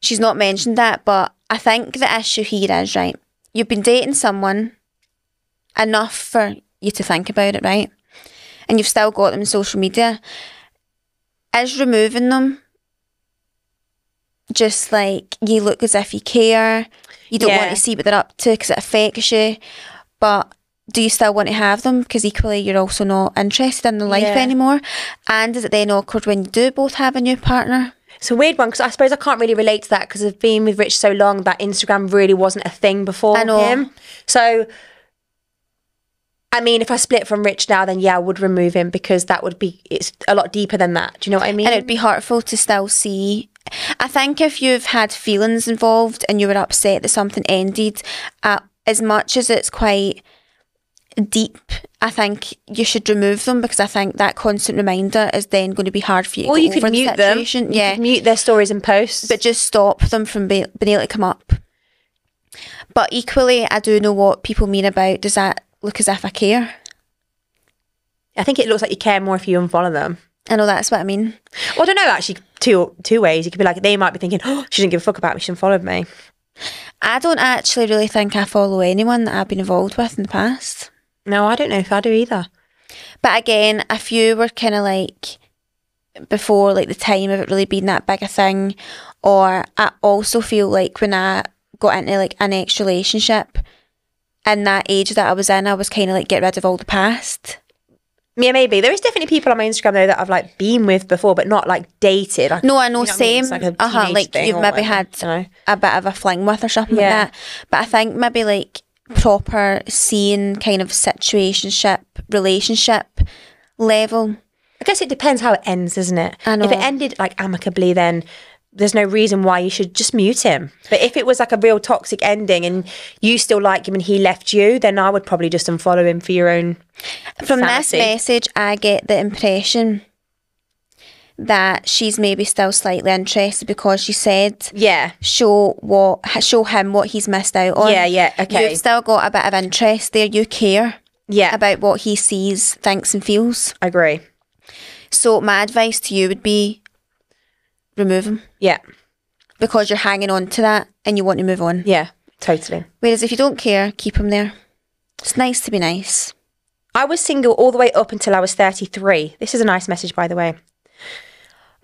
Speaker 1: She's not mentioned that, but I think the issue here is right. You've been dating someone enough for you to think about it, right? And you've still got them on social media. Is removing them just like you look as if you care? You don't want to see what they're up to because it affects you, but do you still want to have them? Because equally, you're also not interested in the life
Speaker 2: Yeah.
Speaker 1: anymore. And is it then awkward when you do both have a new partner?
Speaker 2: It's a weird one because I suppose I can't really relate to that because I've been with Rich so long that Instagram really wasn't a thing before
Speaker 1: I know.
Speaker 2: him. So, I mean, if I split from Rich now, then yeah, I would remove him because that would be it's a lot deeper than that. Do you know what I mean?
Speaker 1: and it'd be hurtful to still see. I think if you've had feelings involved and you were upset that something ended, uh, as much as it's quite deep, I think you should remove them because I think that constant reminder is then going to be hard for you. to
Speaker 2: or you could
Speaker 1: over the
Speaker 2: mute them. You
Speaker 1: Yeah,
Speaker 2: could mute their stories and posts.
Speaker 1: but just stop them from be- being able to come up. But equally, I do know what people mean about does that look as if I care?
Speaker 2: I think it looks like you care more if you unfollow them.
Speaker 1: I know that's what I mean.
Speaker 2: Well, I don't know. Actually, two two ways. You could be like, they might be thinking, oh, she didn't give a fuck about me. She didn't me.
Speaker 1: I don't actually really think I follow anyone that I've been involved with in the past.
Speaker 2: No, I don't know if I do either.
Speaker 1: But again, if you were kind of like before like the time of it really being that big a thing, or I also feel like when I got into like an ex relationship, in that age that I was in, I was kind of like get rid of all the past.
Speaker 2: Yeah, maybe there is definitely people on my Instagram though that I've like been with before, but not like dated. Like,
Speaker 1: No, I know,
Speaker 2: you what I mean?
Speaker 1: same.
Speaker 2: Like a
Speaker 1: uh huh. Like you've maybe
Speaker 2: whatever,
Speaker 1: had
Speaker 2: you know?
Speaker 1: a bit of a fling with or something
Speaker 2: Yeah.
Speaker 1: like that. But I think maybe like proper seeing kind of situationship, relationship level.
Speaker 2: I guess it depends how it ends, doesn't it?
Speaker 1: I know.
Speaker 2: If it ended like amicably, then there's no reason why you should just mute him. But if it was like a real toxic ending and you still like him and he left you, then I would probably just unfollow him for your own.
Speaker 1: From
Speaker 2: Sanity.
Speaker 1: this message, I get the impression that she's maybe still slightly interested because she said
Speaker 2: Yeah.
Speaker 1: show what show him what he's missed out on.
Speaker 2: Yeah, yeah, okay.
Speaker 1: You've still got a bit of interest there. You care
Speaker 2: Yeah.
Speaker 1: about what he sees, thinks, and feels.
Speaker 2: I agree.
Speaker 1: So my advice to you would be remove him
Speaker 2: Yeah.
Speaker 1: because you're hanging on to that and you want to move on.
Speaker 2: Yeah. Totally.
Speaker 1: Whereas if you don't care, keep him there. It's nice to be nice.
Speaker 2: I was single all the way up until I was 33. This is a nice message, by the way.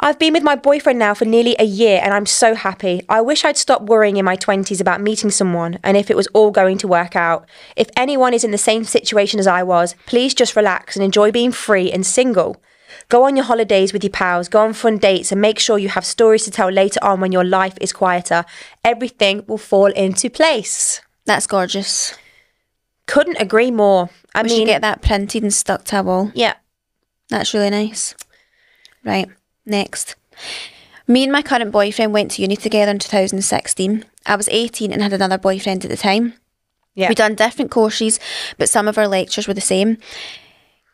Speaker 2: I've been with my boyfriend now for nearly a year and I'm so happy. I wish I'd stopped worrying in my 20s about meeting someone and if it was all going to work out. If anyone is in the same situation as I was, please just relax and enjoy being free and single. Go on your holidays with your pals, go on fun dates, and make sure you have stories to tell later on when your life is quieter. Everything will fall into place.
Speaker 1: That's gorgeous.
Speaker 2: Couldn't agree more. I
Speaker 1: We
Speaker 2: mean,
Speaker 1: should get that printed and stuck to a wall.
Speaker 2: yeah.
Speaker 1: That's really nice. Right, next. Me and my current boyfriend went to uni together in 2016. I was 18 and had another boyfriend at the time.
Speaker 2: Yeah.
Speaker 1: We'd done different courses, but some of our lectures were the same.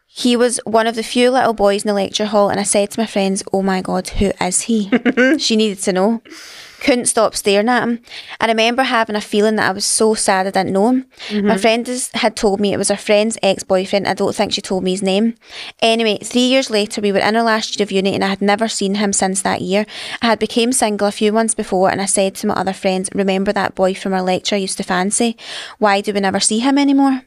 Speaker 1: He was one of the few little boys in the lecture hall, and I said to my friends, Oh my God, who is he? she needed to know. Couldn't stop staring at him. I remember having a feeling that I was so sad I didn't know him. My mm-hmm. friend is, had told me it was her friend's ex boyfriend. I don't think she told me his name. Anyway, three years later, we were in our last year of uni, and I had never seen him since that year. I had became single a few months before, and I said to my other friends, Remember that boy from our lecture I used to fancy? Why do we never see him anymore?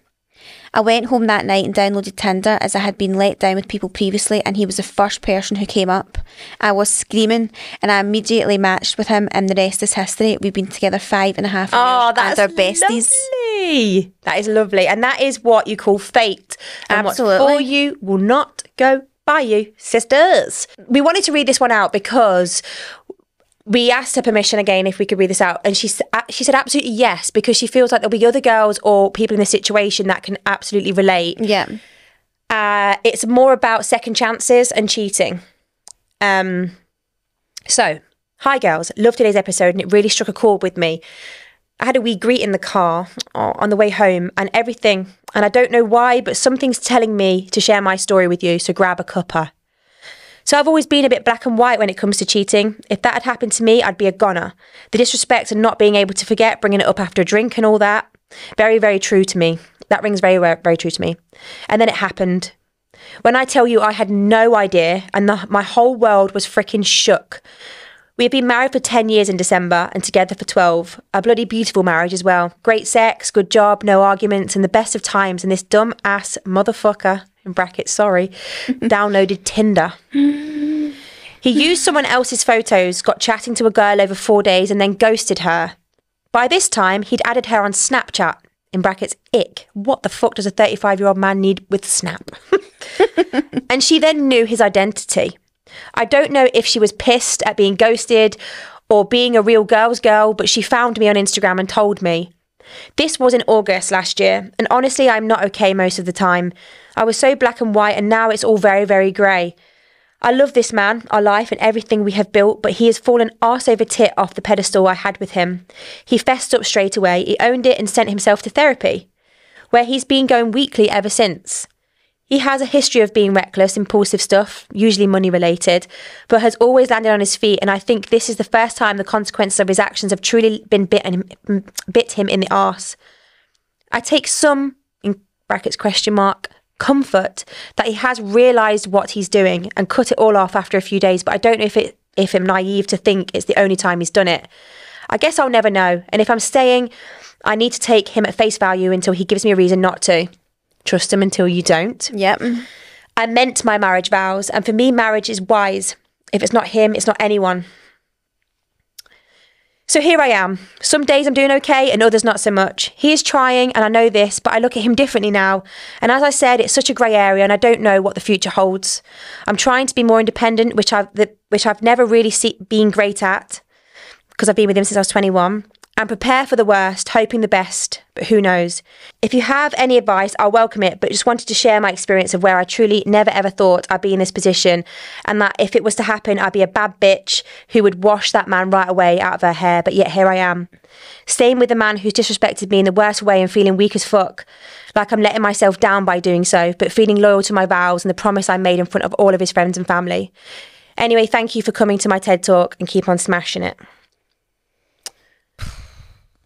Speaker 1: I went home that night and downloaded Tinder as I had been let down with people previously, and he was the first person who came up. I was screaming, and I immediately matched with him, and the rest is history. We've been together five and a half oh, years
Speaker 2: Oh,
Speaker 1: and
Speaker 2: that's
Speaker 1: are besties.
Speaker 2: lovely. That is lovely, and that is what you call fate. And what's for you will not go by you, sisters. We wanted to read this one out because we asked her permission again if we could read this out, and she she said absolutely yes because she feels like there'll be other girls or people in this situation that can absolutely relate.
Speaker 1: Yeah.
Speaker 2: Uh, it's more about second chances and cheating. Um, so, hi girls, love today's episode and it really struck a chord with me. I had a wee greet in the car uh, on the way home and everything, and I don't know why, but something's telling me to share my story with you, so grab a cuppa. So I've always been a bit black and white when it comes to cheating. If that had happened to me, I'd be a goner. The disrespect and not being able to forget, bringing it up after a drink and all that. Very, very true to me. That rings very, very, true to me. And then it happened. When I tell you I had no idea and the, my whole world was freaking shook. We had been married for 10 years in December and together for 12. A bloody beautiful marriage as well. Great sex, good job, no arguments, and the best of times. And this dumb ass motherfucker, in brackets, sorry, downloaded Tinder. He used someone else's photos, got chatting to a girl over four days, and then ghosted her. By this time, he'd added her on Snapchat, in brackets, ick. What the fuck does a 35 year old man need with Snap? and she then knew his identity. I don't know if she was pissed at being ghosted or being a real girl's girl, but she found me on Instagram and told me. This was in August last year, and honestly, I'm not okay most of the time. I was so black and white, and now it's all very, very grey. I love this man, our life, and everything we have built, but he has fallen arse over tit off the pedestal I had with him. He fessed up straight away, he owned it, and sent himself to therapy, where he's been going weekly ever since. He has a history of being reckless, impulsive stuff, usually money related, but has always landed on his feet. And I think this is the first time the consequences of his actions have truly been bitten, bit him in the arse. I take some, in brackets question mark, comfort that he has realised what he's doing and cut it all off after a few days. But I don't know if it if I'm naive to think it's the only time he's done it. I guess I'll never know. And if I'm staying, I need to take him at face value until he gives me a reason not to. Trust him until you don't.
Speaker 1: Yep.
Speaker 2: I meant my marriage vows, and for me, marriage is wise. If it's not him, it's not anyone. So here I am. Some days I'm doing okay, and others not so much. He is trying, and I know this, but I look at him differently now. And as I said, it's such a grey area, and I don't know what the future holds. I'm trying to be more independent, which I've which I've never really see, been great at, because I've been with him since I was 21 and prepare for the worst, hoping the best, but who knows. If you have any advice, I'll welcome it, but just wanted to share my experience of where I truly never ever thought I'd be in this position, and that if it was to happen, I'd be a bad bitch who would wash that man right away out of her hair, but yet here I am. Staying with a man who's disrespected me in the worst way and feeling weak as fuck, like I'm letting myself down by doing so, but feeling loyal to my vows and the promise I made in front of all of his friends and family. Anyway, thank you for coming to my TED Talk and keep on smashing it.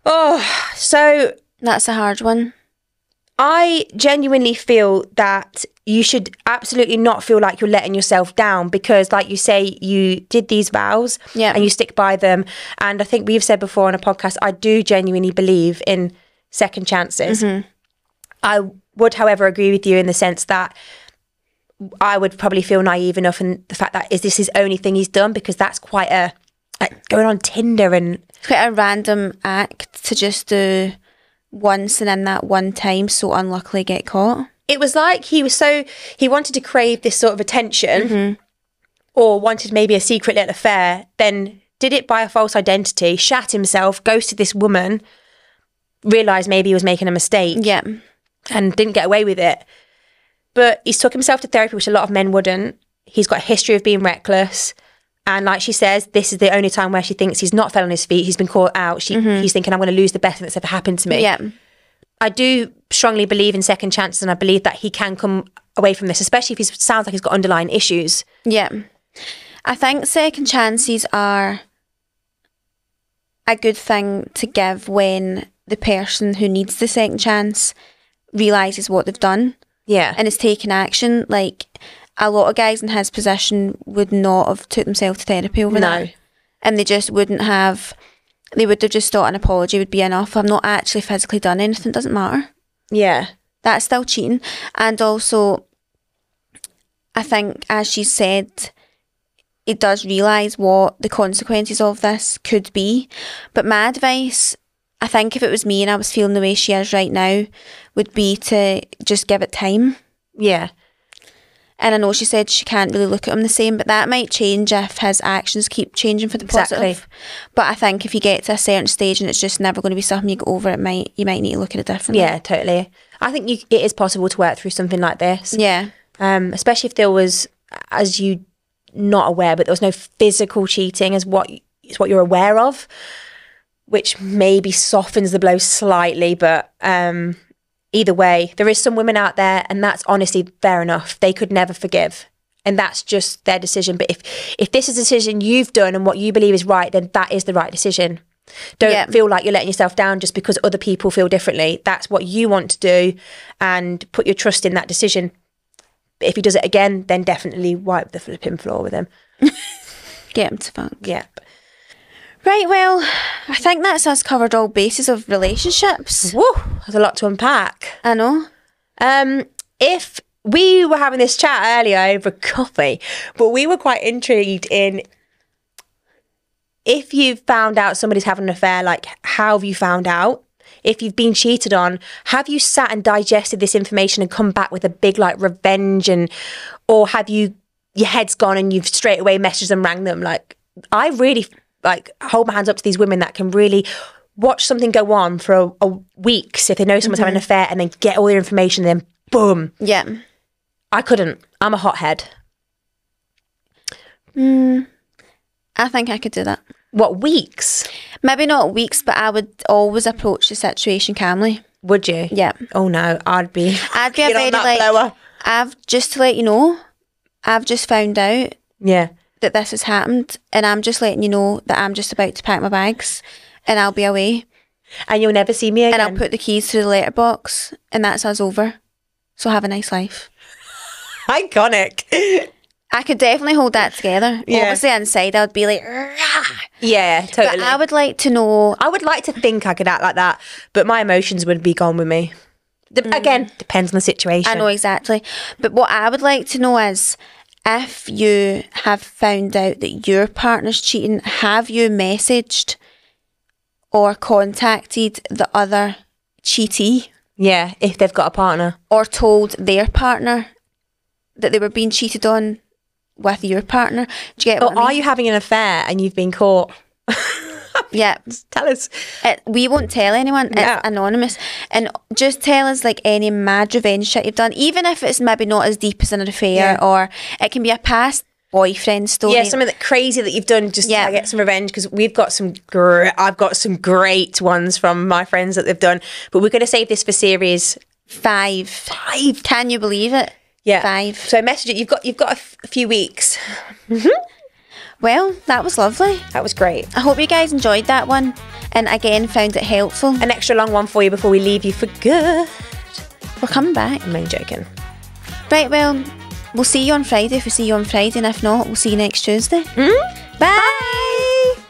Speaker 2: Oh, so
Speaker 1: That's a hard one.
Speaker 2: I genuinely feel that you should absolutely not feel like you're letting yourself down because, like you say, you did these vows
Speaker 1: Yeah.
Speaker 2: and you stick by them. And I think we've said before on a podcast, I do genuinely believe in second chances. Mm-hmm. I would, however, agree with you in the sense that I would probably feel naive enough in the fact that is this his only thing he's done because that's quite a like going on Tinder and
Speaker 1: It's quite a random act to just do once and in that one time so unluckily get caught.
Speaker 2: it was like he was so he wanted to crave this sort of attention mm-hmm. or wanted maybe a secret little affair then did it by a false identity shat himself ghosted this woman realized maybe he was making a mistake
Speaker 1: Yeah.
Speaker 2: and didn't get away with it but he's took himself to therapy which a lot of men wouldn't he's got a history of being reckless and like she says this is the only time where she thinks he's not fell on his feet he's been caught out she, mm-hmm. he's thinking i'm going to lose the best thing that's ever happened to me
Speaker 1: Yeah.
Speaker 2: I do strongly believe in second chances, and I believe that he can come away from this, especially if he sounds like he's got underlying issues.
Speaker 1: Yeah. I think second chances are a good thing to give when the person who needs the second chance realizes what they've done
Speaker 2: Yeah,
Speaker 1: and is taking action. Like a lot of guys in his position would not have took themselves to therapy over
Speaker 2: No.
Speaker 1: that. And they just wouldn't have they would have just thought an apology would be enough. I've not actually physically done anything, it doesn't matter.
Speaker 2: yeah,
Speaker 1: That's still cheating. And also I think as she said, it does realise what the consequences of this could be. But my advice, I think if it was me and I was feeling the way she is right now, would be to just give it time.
Speaker 2: yeah,
Speaker 1: And I know she said she can't really look at him the same, but that might change if his actions keep changing for the
Speaker 2: Exactly.
Speaker 1: positive. But I think if you get to a certain stage and it's just never going to be something you go over, it might you might need to look at it differently.
Speaker 2: yeah, totally. I think you, it is possible to work through something like this,
Speaker 1: Yeah.
Speaker 2: um, especially if there was, as you not aware, but there was no physical cheating, as what is what you're aware of, which maybe softens the blow slightly, but um, either way, there is some women out there, and that's honestly fair enough. They could never forgive. And that's just their decision. But if if this is a decision you've done and what you believe is right, then that is the right decision. Don't
Speaker 1: Yeah.
Speaker 2: feel like you're letting yourself down just because other people feel differently. That's what you want to do, and put your trust in that decision. But if he does it again, then definitely wipe the flipping floor with him.
Speaker 1: Get him to funk.
Speaker 2: Yep.
Speaker 1: Right, well, I think that's us covered all bases of relationships.
Speaker 2: Woo, there's a lot to unpack.
Speaker 1: I know.
Speaker 2: Um, if we were having this chat earlier over coffee, but we were quite intrigued in if you've found out somebody's having an affair, like how have you found out? If you've been cheated on, have you sat and digested this information and come back with a big like revenge and or have you your head's gone and you've straight away messaged them, rang them? Like I really like hold my hands up to these women that can really watch something go on for a, a weeks if they know someone's having an mm-hmm. affair and then get all their information then boom.
Speaker 1: Yeah.
Speaker 2: I couldn't. I'm a hothead.
Speaker 1: Mm, I think I could do that.
Speaker 2: What weeks
Speaker 1: Maybe not weeks, but I would always approach the situation calmly.
Speaker 2: would you?
Speaker 1: Yeah.
Speaker 2: Oh no, I'd be.
Speaker 1: I'd be a very
Speaker 2: that
Speaker 1: like,
Speaker 2: blower.
Speaker 1: I've just to let you know, I've just found out
Speaker 2: Yeah.
Speaker 1: That this has happened, and I'm just letting you know that I'm just about to pack my bags, and I'll be away,
Speaker 2: And you'll never see me again.
Speaker 1: and I'll put the keys to the letterbox, and that's us over. So have a nice life.
Speaker 2: Iconic.
Speaker 1: I could definitely hold that together.
Speaker 2: Yeah.
Speaker 1: Obviously, inside, I would be like, "Rah."
Speaker 2: Yeah, totally. but.
Speaker 1: I would like to know.
Speaker 2: I would like to think I could act like that, but my emotions would be gone with me. De- Again, depends on the situation.
Speaker 1: Mm. I know exactly. But what I would like to know is if you have found out that your partner's cheating, have you messaged or contacted the other cheatee
Speaker 2: Yeah, if they've got a partner.
Speaker 1: or told their partner that they were being cheated on with your partner? Do you get
Speaker 2: Or
Speaker 1: what I mean?
Speaker 2: are you having an affair and you've been caught?
Speaker 1: Yeah.
Speaker 2: Tell us.
Speaker 1: It, we won't tell anyone. It's
Speaker 2: Yeah.
Speaker 1: anonymous. And just tell us like any mad revenge shit you've done, even if it's maybe not as deep as an affair
Speaker 2: Yeah.
Speaker 1: or it can be a past boyfriend story.
Speaker 2: Yeah, something that crazy that you've done just
Speaker 1: Yeah.
Speaker 2: to get some revenge because we've got some great. I've got some great ones from my friends that they've done, but we're going to save this for series
Speaker 1: Five.
Speaker 2: five.
Speaker 1: Can you believe it?
Speaker 2: Yeah,
Speaker 1: Five.
Speaker 2: So message it. You've got you've got a, f- a few weeks. Mm-hmm.
Speaker 1: Well, that was lovely.
Speaker 2: That was great.
Speaker 1: I hope you guys enjoyed that one and again found it helpful.
Speaker 2: An extra long one for you before we leave you for good.
Speaker 1: We're coming back.
Speaker 2: I'm only joking.
Speaker 1: Right, well, we'll see you on Friday if we see you on Friday, and if not, we'll see you next Tuesday. Mm-hmm. Bye.